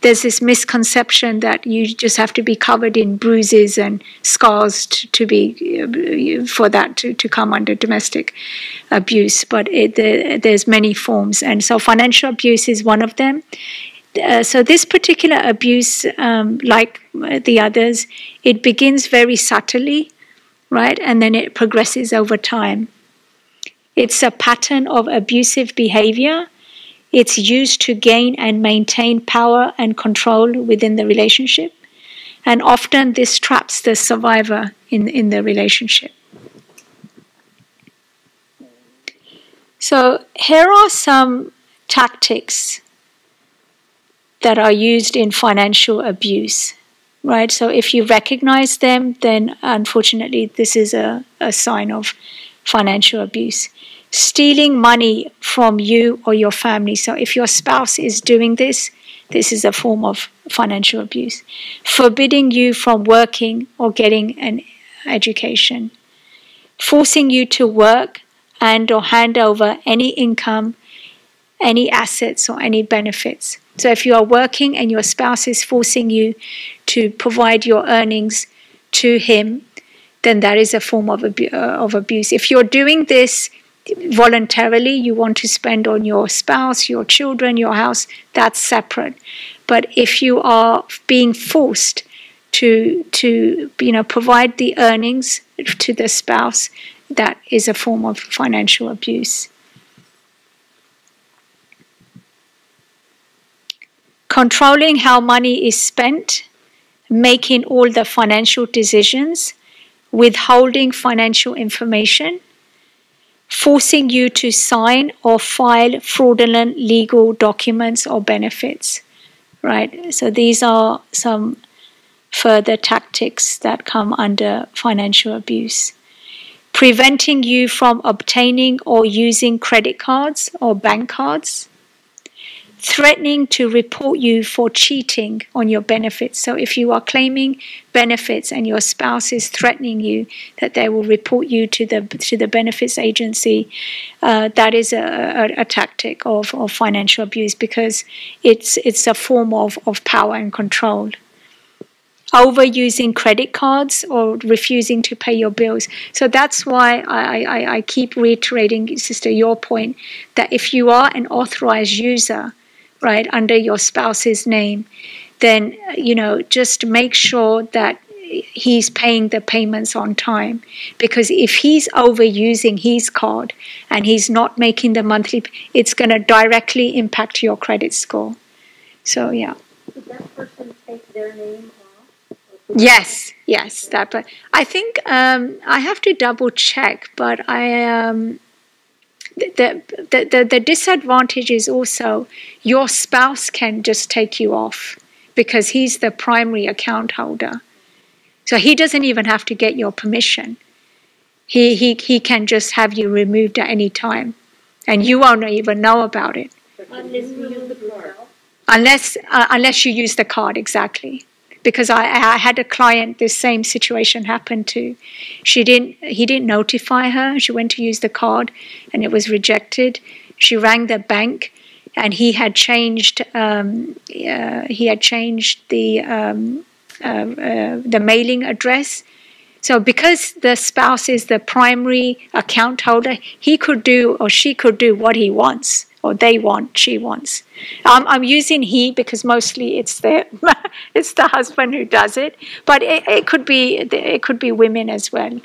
Speaker 1: there's this misconception that you just have to be covered in bruises and scars to, to be uh, for that to, to come under domestic abuse. But it, there, there's many forms. And so financial abuse is one of them. Uh, so this particular abuse um, like the others it begins very subtly right? And then it progresses over time it's a pattern of abusive behavior. It's used to gain and maintain power and control within the relationship. And often this traps the survivor in, in the relationship. So, here are some tactics that are used in financial abuse, right? So, if you recognize them, then unfortunately, this is a, a sign of financial abuse stealing money from you or your family. So if your spouse is doing this, this is a form of financial abuse. Forbidding you from working or getting an education. Forcing you to work and or hand over any income, any assets or any benefits. So if you are working and your spouse is forcing you to provide your earnings to him, then that is a form of, abu- uh, of abuse. If you're doing this voluntarily you want to spend on your spouse, your children, your house, that's separate. But if you are being forced to to you know provide the earnings to the spouse, that is a form of financial abuse. Controlling how money is spent, making all the financial decisions, withholding financial information, forcing you to sign or file fraudulent legal documents or benefits. Right? So these are some further tactics that come under financial abuse. Preventing you from obtaining or using credit cards or bank cards threatening to report you for cheating on your benefits. So if you are claiming benefits and your spouse is threatening you that they will report you to the to the benefits agency, uh, that is a, a, a, tactic of, of financial abuse because it's it's a form of, of power and control. Overusing credit cards or refusing to pay your bills. So that's why I, I, I keep reiterating, sister, your point that if you are an authorized user, right, under your spouse's name, then, you know, just make sure that he's paying the payments on time. Because if he's overusing his card and he's not making the monthly, it's going to directly impact your credit score. So, yeah.
Speaker 3: Did that person take their name off?
Speaker 1: Yes, yes, that. But I think um, I have to double check, but I um, the, the, the, the disadvantage is also your spouse can just take you off because he's the primary account holder. So he doesn't even have to get your permission. He, he, he can just have you removed at any time. And you won't even know about it.
Speaker 3: Unless you use the card.
Speaker 1: Unless, uh, unless you use the card, exactly because I, I had a client this same situation happened to. She didn't he didn't notify her. She went to use the card and it was rejected. She rang the bank and he had changed um, uh, he had changed the um, uh, uh, the mailing address. So because the spouse is the primary account holder he could do or she could do what he wants or they want, she wants. Um, I'm using he because mostly it's the [LAUGHS] it's the husband who does it, but it, it could be it could be women as well.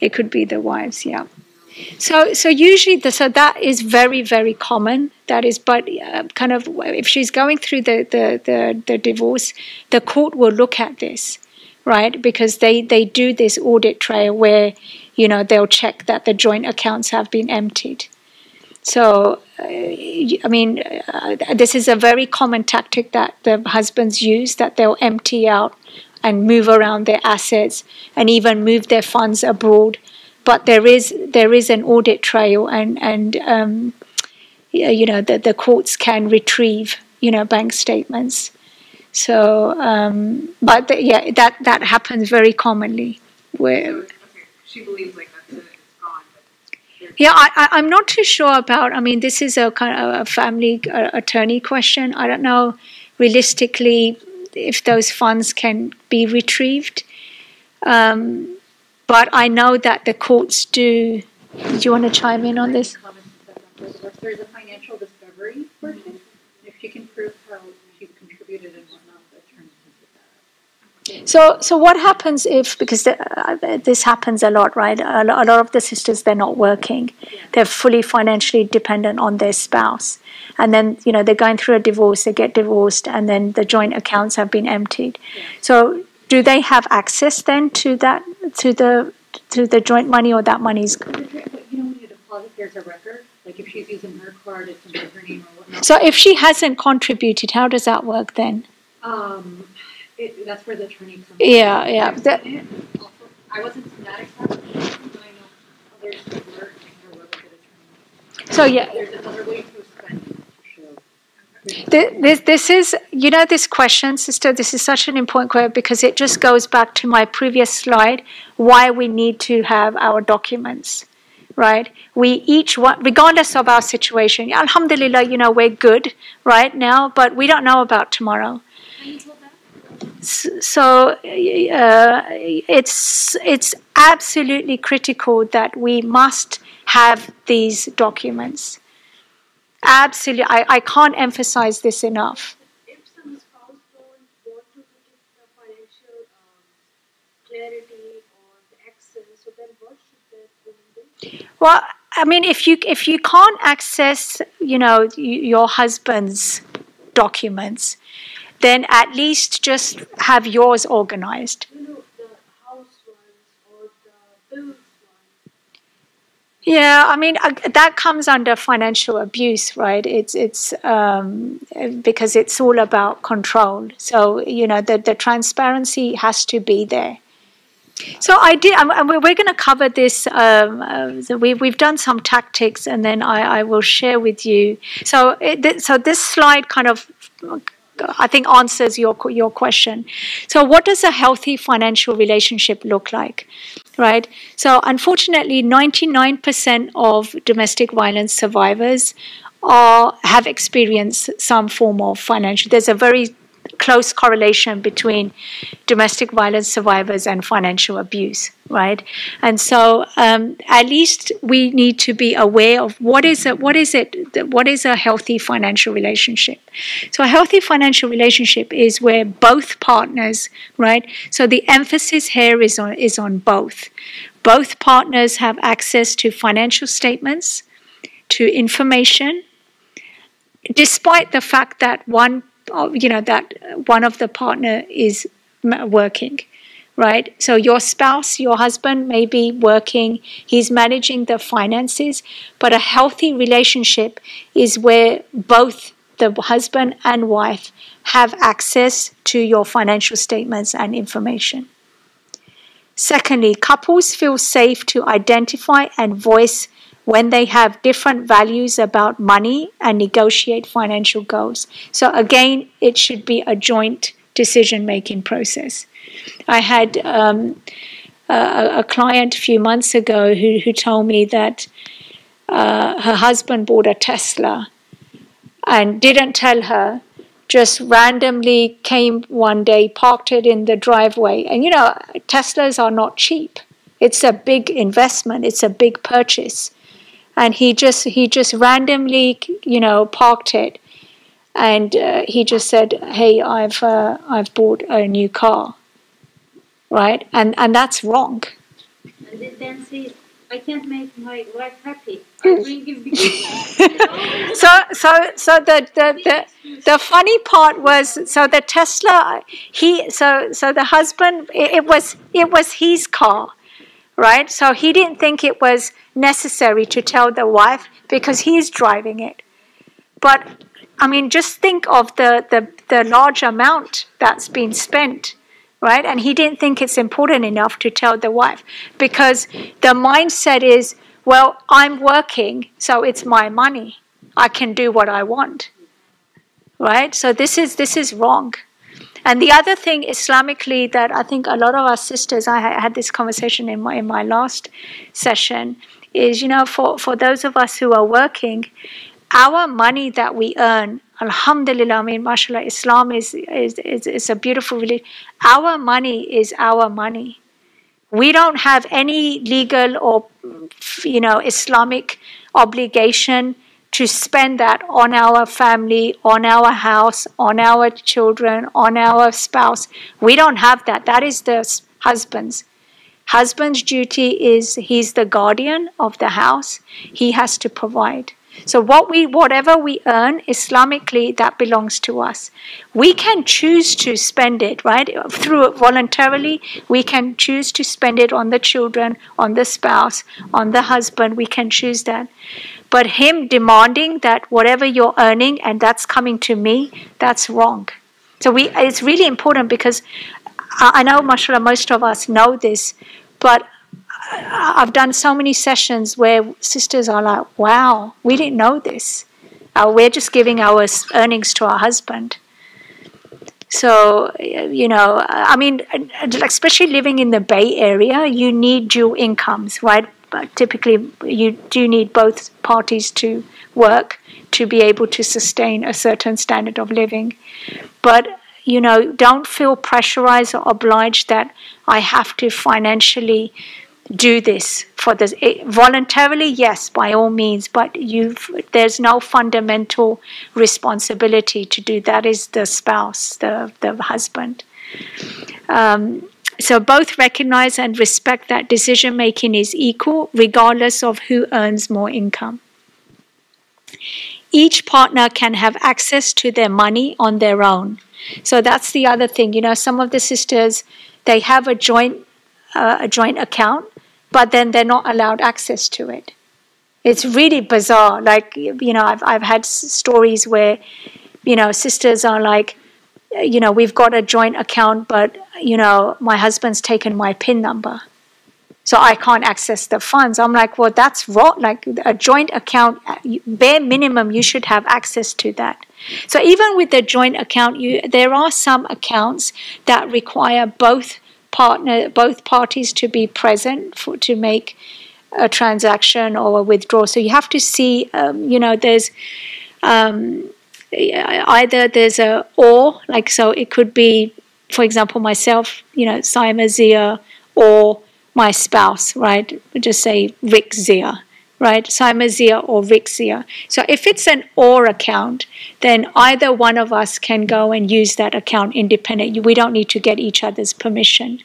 Speaker 1: It could be the wives, yeah. So so usually the, so that is very very common. That is, but uh, kind of if she's going through the, the the the divorce, the court will look at this, right? Because they they do this audit trail where you know they'll check that the joint accounts have been emptied. So, I mean, uh, this is a very common tactic that the husbands use that they'll empty out and move around their assets and even move their funds abroad. But there is there is an audit trail, and and um, you know the the courts can retrieve you know bank statements. So, um, but the, yeah, that that happens very commonly. Where
Speaker 5: Okay, she believes like it, it's gone, but
Speaker 1: yeah, I, I'm not too sure about. I mean, this is a kind of a family uh, attorney question. I don't know realistically if those funds can be retrieved. Um, but I know that the courts do. Do you want to chime in on this?
Speaker 5: If she can prove how she's contributed and whatnot, the attorney can pick that up.
Speaker 1: So, so what happens if because the, uh, this happens a lot, right? A, a lot of the sisters they're not working; they're fully financially dependent on their spouse, and then you know they're going through a divorce, they get divorced, and then the joint accounts have been emptied. So, do they have access then to that to the to the joint money, or that money's
Speaker 5: you know, when you deposit, there's a record. Like if she's using her card, it's under her name or whatnot.
Speaker 1: so if she hasn't contributed, how does that work then?
Speaker 5: Um, it, that's where the attorney comes. in.
Speaker 1: Yeah, yeah.
Speaker 5: I've
Speaker 1: That-
Speaker 5: also. I wasn't that exact, but I know others who were, and they're good attorneys.
Speaker 1: so yeah,
Speaker 5: There's another way to spend
Speaker 1: This, this is, you know, this question, sister, this is such an important question because it just goes back to my previous slide why we need to have our documents, right? We each one, regardless of our situation, Alhamdulillah, you know, we're good right now, but we don't know about tomorrow. So uh, it's it's absolutely critical that we must have these documents. Absolutely, I, I can't emphasize this enough. Well, I mean, if you if you can't access, you know, your husband's documents, then at least just have yours organized. Yeah, I mean uh, that comes under financial abuse, right? It's it's um, because it's all about control. So you know the the transparency has to be there. So I did. um, and we're going to cover this. Um, uh, so we we've done some tactics, and then I, I will share with you. So it, so this slide kind of. I think answers your your question. So, what does a healthy financial relationship look like? Right. So, unfortunately, ninety nine percent of domestic violence survivors are have experienced some form of financial. There's a very close correlation between domestic violence survivors and financial abuse, right? And so, um, at least we need to be aware of what is it, what is it, what is a healthy financial relationship. So, a healthy financial relationship is where both partners, right? So, the emphasis here is on is on both. Both partners have access to financial statements, to information, despite the fact that one you know that one of the partner is working right? So your spouse your husband may be working he's managing the finances but a healthy relationship is where both the husband and wife have access to your financial statements and information. Secondly, couples feel safe to identify and voice when they have different values about money and negotiate financial goals. So, again, it should be a joint decision making process. I had um, a, a client a few months ago who, who told me that uh, her husband bought a Tesla and didn't tell her just randomly came one day, parked it in the driveway. And you know, Teslas are not cheap. It's a big investment, it's a big purchase. And he just he just randomly you know parked it. And uh, he just said hey i've uh, i've bought a new car. Right? And and that's wrong.
Speaker 4: And then- say, I can't make my wife happy. I bring him because
Speaker 1: so so so the the, the the funny part was so the tesla he so so the husband it, it was it was his car right? So he didn't think it was necessary to tell the wife because he's driving it. But i mean just think of the the, the large amount that's been spent right? And he didn't think it's important enough to tell the wife because the mindset is well i'm working so it's my money. I can do what i want right? So this is this is wrong and the other thing islamically that i think a lot of our sisters i had this conversation in my in my last session is you know for for those of us who are working our money that we earn alhamdulillah i mean mashallah islam is is is, is a beautiful religion our money is our money. We don't have any legal or you know islamic obligation to spend that on our family on our house on our children on our spouse. We don't have that. That is the husband's. Husband's duty is he's the guardian of the house. He has to provide. So what we whatever we earn islamically that belongs to us. We can choose to spend it right? Through voluntarily we can choose to spend it on the children on the spouse on the husband. We can choose that but him demanding that whatever you're earning and that's coming to me that's wrong so we it's really important because I know, mashallah, most of us know this, but I've done so many sessions where sisters are like, wow, we didn't know this. Uh, we're just giving our earnings to our husband. So, you know, I mean, especially living in the Bay Area, you need dual incomes, right? But typically, you do need both parties to work to be able to sustain a certain standard of living. But you know, don't feel pressurized or obliged that I have to financially do this for this it, voluntarily. Yes, by all means, but you there's no fundamental responsibility to do. That is the spouse, the the husband. Um, so both recognize and respect that decision making is equal, regardless of who earns more income. Each partner can have access to their money on their own. So that's the other thing. You know, some of the sisters they have a joint uh, a joint account, but then they're not allowed access to it. It's really bizarre. Like you know, I've I've had stories where you know sisters are like, you know, we've got a joint account, but you know, my husband's taken my PIN number. So I can't access the funds. I'm like, well, that's wrong. Like a joint account, bare minimum, you should have access to that. So even with the joint account, you there are some accounts that require both partner, both parties to be present for to make a transaction or a withdrawal. So you have to see, um, you know, there's um, either there's a or, like so it could be, for example, myself, you know, Siema Zia or my spouse, right? We just say Rick Zia, right? Siema Zia or Rick Zia. So if it's an or account, then either one of us can go and use that account independent. We don't need to get each other's permission.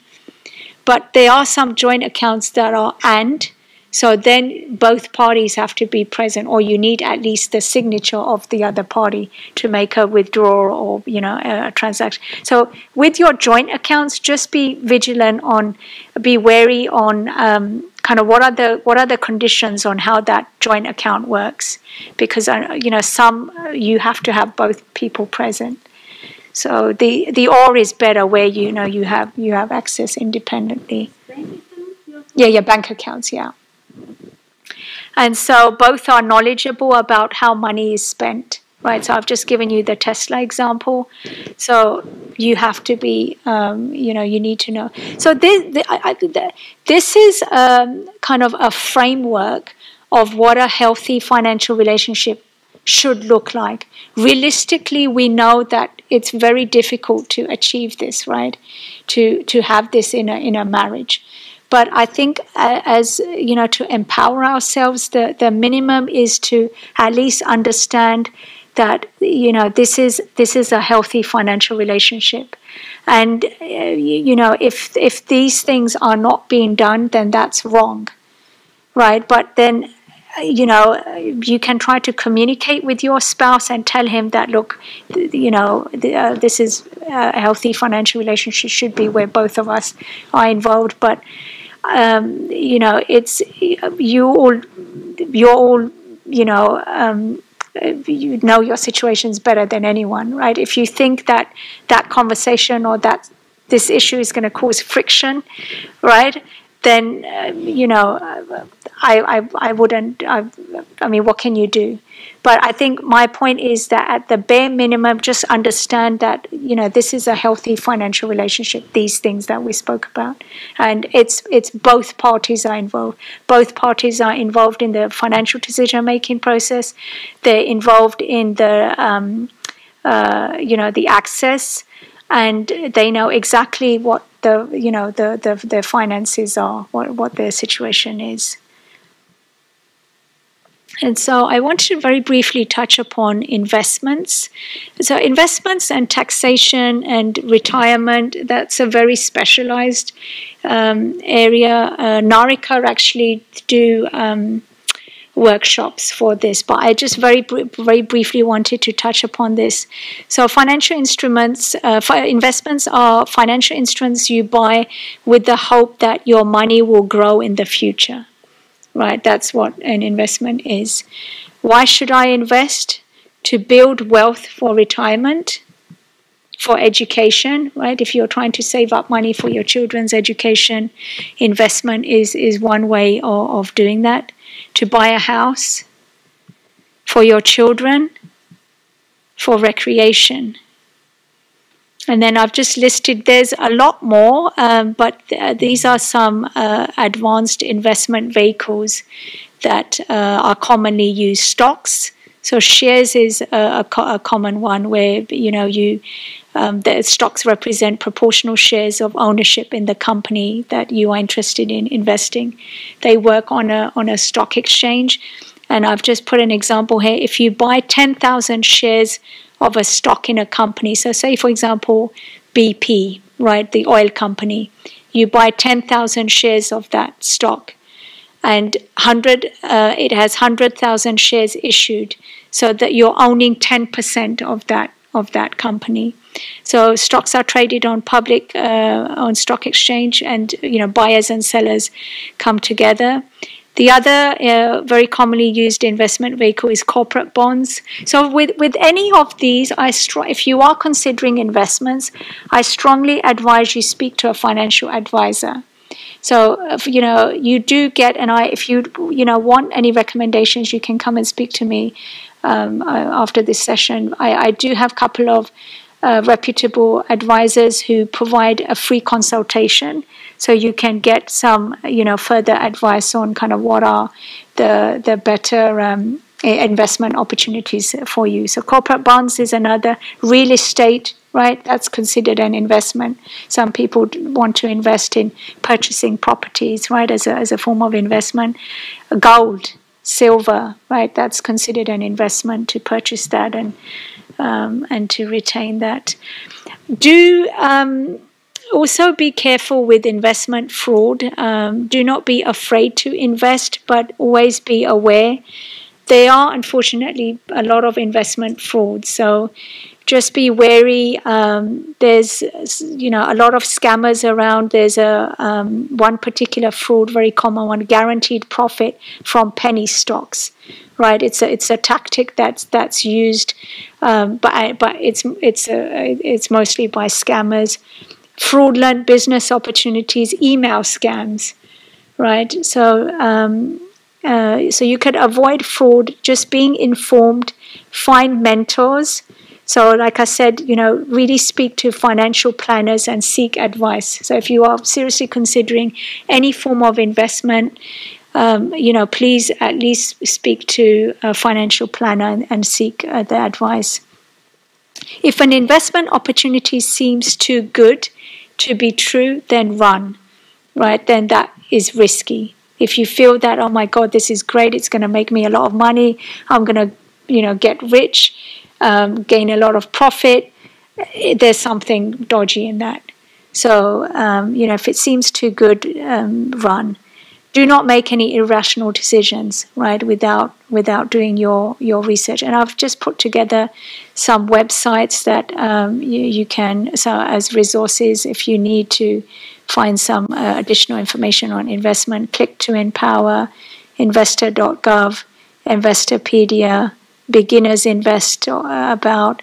Speaker 1: But there are some joint accounts that are and. So then both parties have to be present, or you need at least the signature of the other party to make a withdrawal or you know a transaction. So with your joint accounts, just be vigilant on, be wary on um, kind of what are the what are the conditions on how that joint account works, because uh, you know some uh, you have to have both people present. So the the or is better where you know you have you have access independently.
Speaker 4: bank account, your
Speaker 1: Yeah, yeah, bank accounts, yeah. And so both are knowledgeable about how money is spent, right? So I've just given you the Tesla example. So you have to be, um, you know, you need to know. So this, this is um, kind of a framework of what a healthy financial relationship should look like. Realistically, we know that it's very difficult to achieve this, right? To to have this in a in a marriage. But I think uh, as you know, to empower ourselves, the the minimum is to at least understand that you know this is this is a healthy financial relationship. And uh, you know if if these things are not being done then that's wrong right? But then you know you can try to communicate with your spouse and tell him that look you know uh, this is a healthy financial relationship should be where both of us are involved. But um, you know it's you all you're all you know um, you know your situations better than anyone, right? If you think that that conversation or that this issue is going to cause friction, right? Then uh, you know, I I, I wouldn't. I, I mean, what can you do? But I think my point is that at the bare minimum, just understand that you know this is a healthy financial relationship. These things that we spoke about, and it's it's both parties are involved. Both parties are involved in the financial decision making process. They're involved in the um, uh, you know the access, and they know exactly what the you know the the their finances are, what what their situation is. And so I want to very briefly touch upon investments. So, investments and taxation and retirement, that's a very specialized um, area. Uh, Narika actually do um, workshops for this, but I just very, very briefly wanted to touch upon this. So, financial instruments, uh, investments are financial instruments you buy with the hope that your money will grow in the future right? That's what an investment is. Why should I invest? To build wealth for retirement, for education, right? If you're trying to save up money for your children's education, investment is, is one way of, of doing that. To buy a house for your children, for recreation. And then I've just listed, there's a lot more, um, but th- these are some uh, advanced investment vehicles that uh, are commonly used. Stocks, so shares is a, a, co- a common one where, you know, you um, the stocks represent proportional shares of ownership in the company that you are interested in investing. They work on a on a stock exchange, and I've just put an example here. If you buy ten thousand shares of a stock in a company. So, say for example, BP, right, the oil company, you buy 10,000 shares of that stock and 100 uh, it has 100,000 shares issued. So that you're owning 10% of that of that company. So stocks are traded on public uh, on stock exchange and you know buyers and sellers come together the other uh, very commonly used investment vehicle is corporate bonds. So, with, with any of these, I str- if you are considering investments, I strongly advise you speak to a financial advisor. So, if, you know, you do get, and I, if you you know want any recommendations, you can come and speak to me um, uh, after this session. I, I do have a couple of uh, reputable advisors who provide a free consultation so you can get some you know further advice on kind of what are the the better um, investment opportunities for you. So corporate bonds is another real estate right? That's considered an investment. Some people want to invest in purchasing properties right as a, as a form of investment. Gold silver right? That's considered an investment to purchase that and um, and to retain that. Do um, also be careful with investment fraud. Um, do not be afraid to invest, but always be aware. There are unfortunately a lot of investment fraud, so just be wary. Um, there's you know a lot of scammers around. There's a um, one particular fraud, very common one, guaranteed profit from penny stocks. Right, it's a it's a tactic that's that's used, um, but but it's it's a, it's mostly by scammers fraudulent business opportunities, email scams, right? So, um, uh, so you could avoid fraud just being informed, find mentors. So, like I said, you know, really speak to financial planners and seek advice. So, if you are seriously considering any form of investment, um, you know, please at least speak to a financial planner and, and seek uh, the advice. If an investment opportunity seems too good to be true, then run. Right? Then that is risky. If you feel that, oh my God, this is great, it's going to make me a lot of money, I'm going to, you know, get rich, um, gain a lot of profit, eh, there's something dodgy in that. So, um, you know, if it seems too good, um, run. Do not make any irrational decisions, right? Without without doing your your research. And I've just put together some websites that um, you, you can so as resources if you need to find some uh, additional information on investment. Click to Empower, Investor.gov, Investopedia, Beginners Invest uh, about,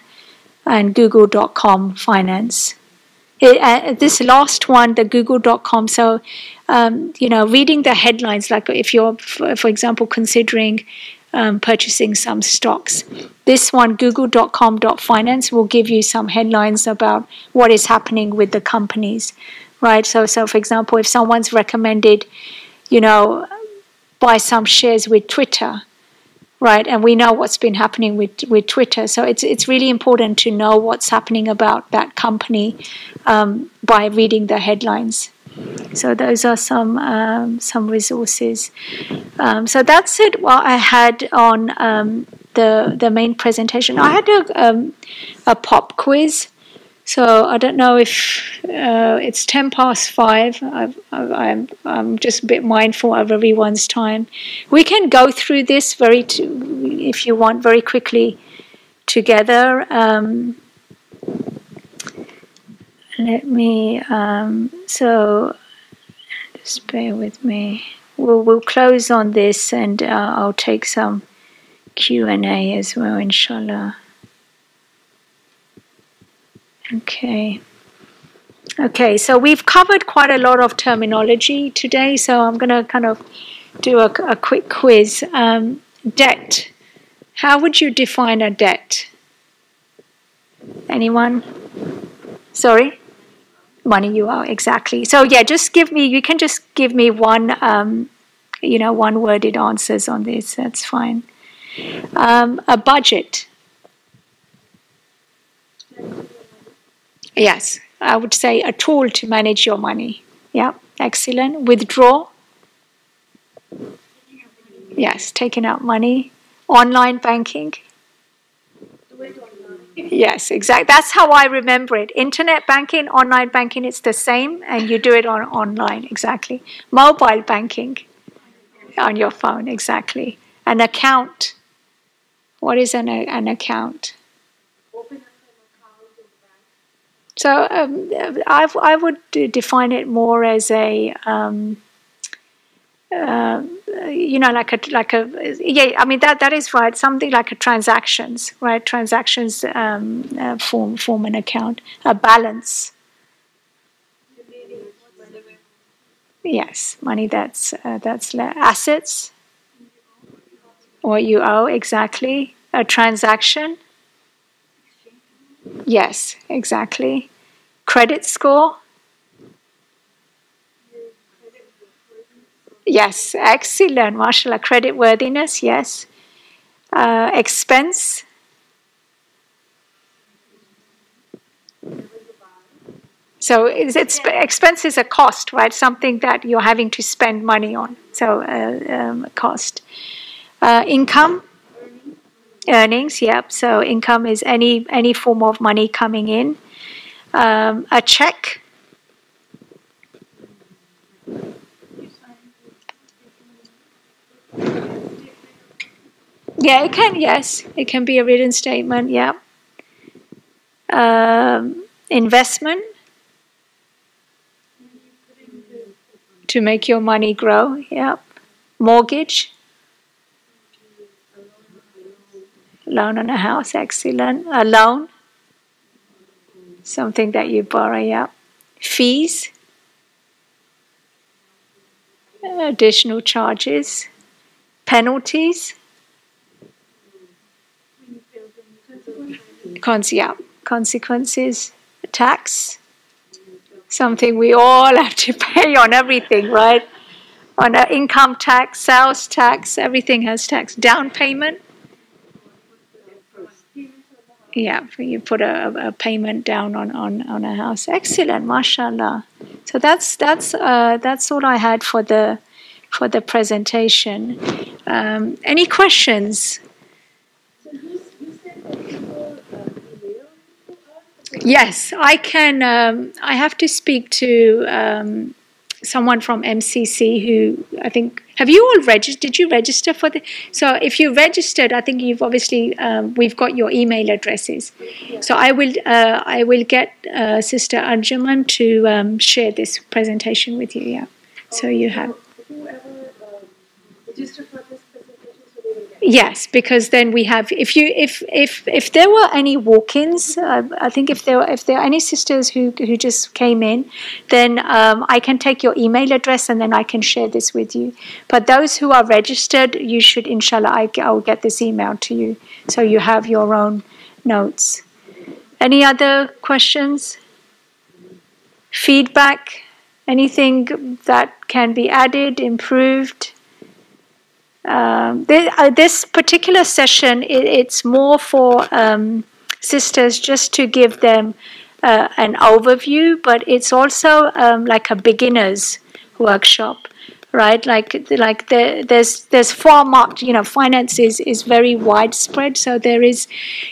Speaker 1: and Google.com Finance. It, uh, this last one, the Google.com. So, um, you know, reading the headlines, like if you're, for, for example, considering um, purchasing some stocks, this one, Google.com.finance, will give you some headlines about what is happening with the companies, right? So, so for example, if someone's recommended, you know, buy some shares with Twitter, right? And we know what's been happening with, with Twitter. So it's it's really important to know what's happening about that company um, by reading the headlines. So those are some um, some resources. Um, so that's it. What I had on um, the the main presentation. I had a um, a pop quiz. So I don't know if uh, it's ten past five. i am I'm just a bit mindful of everyone's time. We can go through this very, t- if you want, very quickly together. Um, let me. Um, so just bear with me. We'll we'll close on this, and uh, I'll take some Q and A as well, inshallah. Okay. Okay, so we've covered quite a lot of terminology today, so I'm going to kind of do a, a quick quiz. Um, debt. How would you define a debt? Anyone? Sorry? Money you owe, exactly. So, yeah, just give me, you can just give me one, um, you know, one worded answers on this. That's fine. Um, a budget. Yes, I would say a tool to manage your money. Yeah, excellent. Withdraw. Yes, taking out money. Online banking. Yes, exactly. That's how I remember it. Internet banking, online banking, it's the same, and you do it on online. Exactly. Mobile banking on your phone. Exactly. An account. What is an, an account? So um, I, I would define it more as a, um, uh, you know, like a like a yeah. I mean that that is right. Something like a transactions, right? Transactions um, uh, form form an account, a balance. Yes, money that's uh, that's assets. What you owe exactly a transaction Yes, exactly. Credit score? Yes, excellent. Mashallah. Credit worthiness, yes. Uh, expense? So it's, expense is a cost, right? Something that you're having to spend money on. So uh, um, cost. Uh, income? Earnings yep. So income is any any form of money coming in. Um, a check. Yeah it can yes. It can be a written statement yeah um, investment. To make your money grow yep. Mortgage Loan on a house, excellent. A loan, something that you borrow, yeah. Fees, additional charges, penalties. Cons- yeah, consequences, tax, something we all have to [LAUGHS] pay on everything, right? On income tax, sales tax, everything has tax. Down payment, yeah, you put a, a payment down on, on, on a house. Excellent, mashallah. So that's that's uh, that's all I had for the for the presentation. Um, any questions? Yes, I can. Um, I have to speak to um, someone from MCC who I think. Have you all registered? Did you register for the? So if you registered, I think you've obviously um, we've got your email addresses. So I will uh, I will get uh, Sister Anjuman to um, share this presentation with you. Yeah. So you have.
Speaker 2: Whoever um, registered for this presentation, so they will get.
Speaker 1: Yes, because then we have. If you if if if there were any walk-ins, uh, I think if there were, if there are any sisters who who just came in, then um, I can take your email address and then I can share this with you. But those who are registered, you should, inshallah, I, I'll get this email to you so you have your own notes. Any other questions? Feedback? Anything that can be added, improved? Um, this, uh, this particular session, it, it's more for um, sisters just to give them uh, an overview, but it's also um, like a beginner's workshop, right? Like like the, there's there's far marked, you know, finance is, is very widespread, so there is,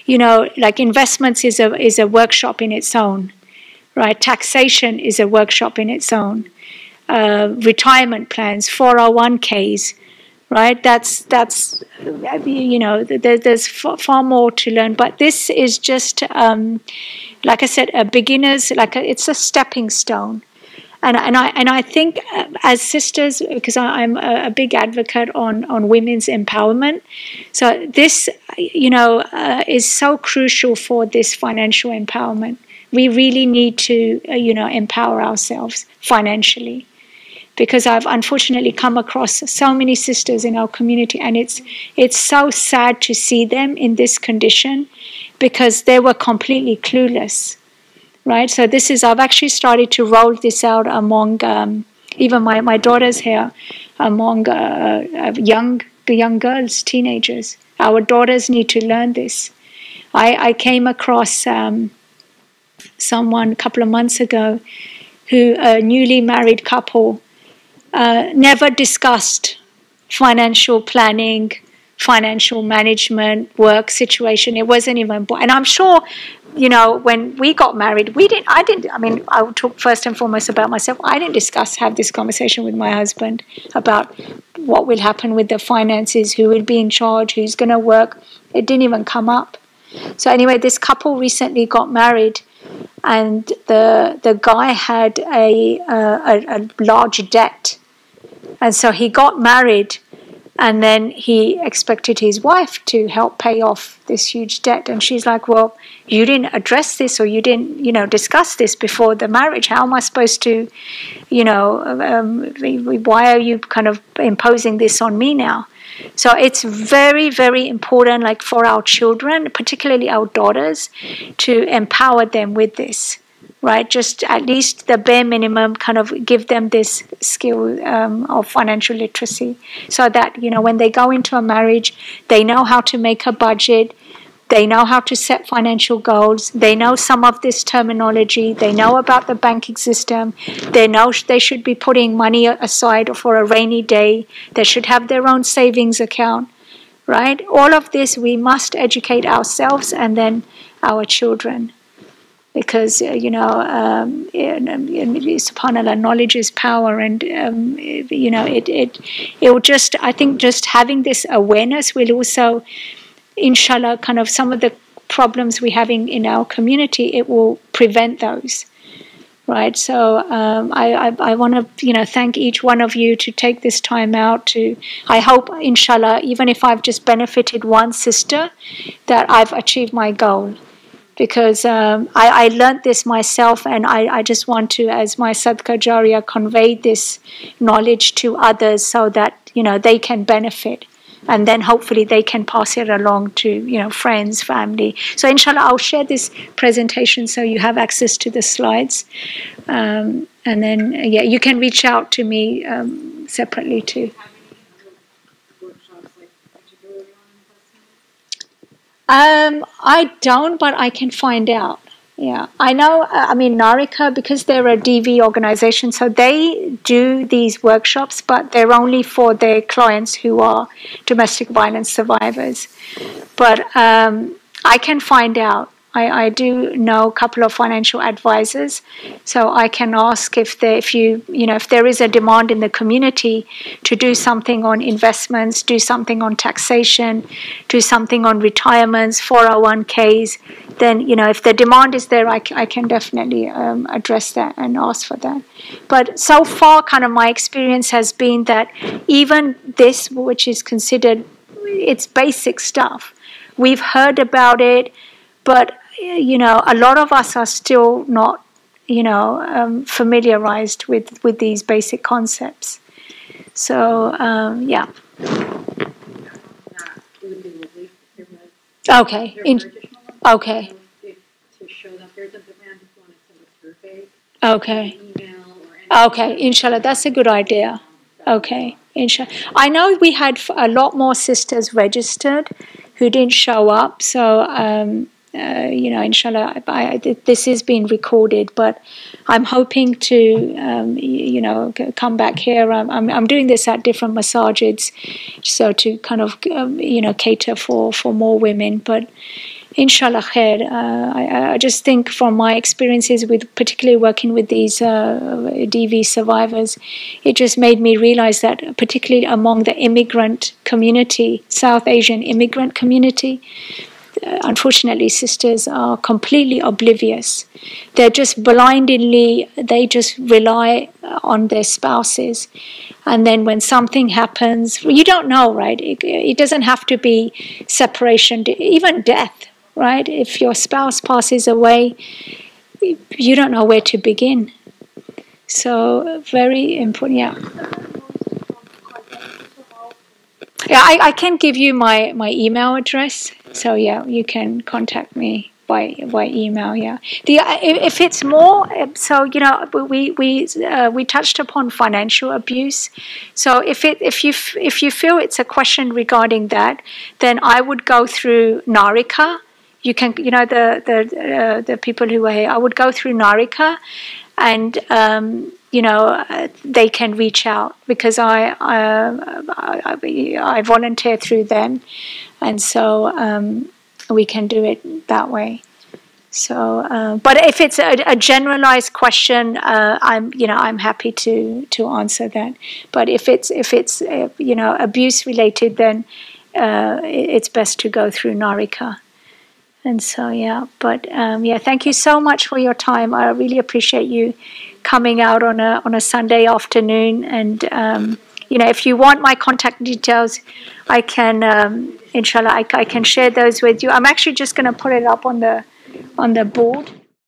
Speaker 1: you know, like investments is a is a workshop in its own, right? Taxation is a workshop in its own. Uh, retirement plans, 401ks, right? That's that's you know there, there's far more to learn, but this is just um, like I said, a beginner's like a, it's a stepping stone. And, and I and I think uh, as sisters, because I, I'm a, a big advocate on, on women's empowerment, so this you know uh, is so crucial for this financial empowerment. We really need to uh, you know empower ourselves financially because I've unfortunately come across so many sisters in our community, and it's it's so sad to see them in this condition because they were completely clueless, right? So this is I've actually started to roll this out among um, even my my daughters here, among uh, uh, young young girls, teenagers. Our daughters need to learn this. I, I came across um, someone a couple of months ago who a newly married couple uh, never discussed financial planning, financial management, work situation. It wasn't even, and I'm sure, you know, when we got married, we didn't. I didn't. I mean, I will talk first and foremost about myself. I didn't discuss, have this conversation with my husband about what will happen with the finances, who will be in charge, who's going to work. It didn't even come up. So anyway, this couple recently got married, and the the guy had a, a, a large debt, and so he got married, and then he expected his wife to help pay off this huge debt, and she's like, "Well, you didn't address this, or you didn't, you know, discuss this before the marriage. How am I supposed to, you know, um, why are you kind of imposing this on me now?" So it's very, very important, like for our children, particularly our daughters, to empower them with this, right? Just at least the bare minimum, kind of give them this skill um, of financial literacy, so that you know when they go into a marriage, they know how to make a budget. They know how to set financial goals. They know some of this terminology. They know about the banking system. They know they should be putting money aside for a rainy day. They should have their own savings account, right? All of this we must educate ourselves and then our children. Because, uh, you know, um, in, subhanAllah, knowledge is power. And, um, you know, it, it, it will just, I think just having this awareness will also inshallah, kind of some of the problems we're having in our community, it will prevent those. Right, so um, I, I, I want to you know thank each one of you to take this time out to. I hope, inshallah, even if I've just benefited one sister, that I've achieved my goal because um, I, I learned this myself and I, I just want to, as my Sadqa Jariyah, convey this knowledge to others so that you know they can benefit and then hopefully they can pass it along to you know friends family. So inshallah i'll share this presentation so you have access to the slides. Um, and then yeah you can reach out to me um, separately too um, I don't, but I can find out. Yeah, I know. Uh, I mean, Narika, because they're a DV organization, so they do these workshops, but they're only for their clients who are domestic violence survivors. But um, I can find out. I, I do know a couple of financial advisors, so I can ask if there, if you, you know, if there is a demand in the community to do something on investments, do something on taxation, do something on retirements, 401ks, then you know if the demand is there, I, I can definitely um, address that and ask for that. But so far, kind of my experience has been that even this, which is considered, it's basic stuff. We've heard about it, but you know, a lot of us are still not, you know, um, familiarized with with these basic concepts. So um, yeah.
Speaker 5: Not, it would be lovely if there was,
Speaker 1: Okay. In,
Speaker 5: were additional ones.
Speaker 1: okay.
Speaker 5: So if- To show that there's a demand, if you want to send a survey,
Speaker 1: Okay.
Speaker 5: email or anything.
Speaker 1: Okay. Inshallah, that's a good idea. Okay. Inshallah. I know we had a lot more sisters registered who didn't show up. So, um, uh, you know, inshallah, I, I, this is being recorded, but I'm hoping to, um, you know, come back here. I'm, I'm, I'm doing this at different masajids, so to kind of, um, you know, cater for, for more women. But inshallah khair. Uh, I, I just think from my experiences with particularly working with these uh, DV survivors, it just made me realize that particularly among the immigrant community, South Asian immigrant community, Uh, unfortunately sisters are completely oblivious. They're just blindly, they just rely on their spouses. And then when something happens, you don't know, right? It, it doesn't have to be separation, even death right? If your spouse passes away, you don't know where to begin. So, very important, yeah. Yeah, I, I can give you my, my email address. So, yeah, you can contact me by by email. Yeah, the if it's more, so you know, we we uh, we touched upon financial abuse. So if it if you if you feel it's a question regarding that, then I would go through Narika you can you know the the uh, the people who are here i would go through narika and um, you know uh, they can reach out because I, uh, I i volunteer through them. And so um, we can do it that way. So uh, but if it's a, a generalized question uh, i'm you know i'm happy to to answer that. But if it's if it's uh, you know abuse related then it's best to go through narika. And so, yeah, but um, yeah, thank you so much for your time. I really appreciate you coming out on a on a Sunday afternoon. And um, you know, if you want my contact details, I can, um, inshallah, I, I can share those with you. I'm actually just going to put it up on the on the board.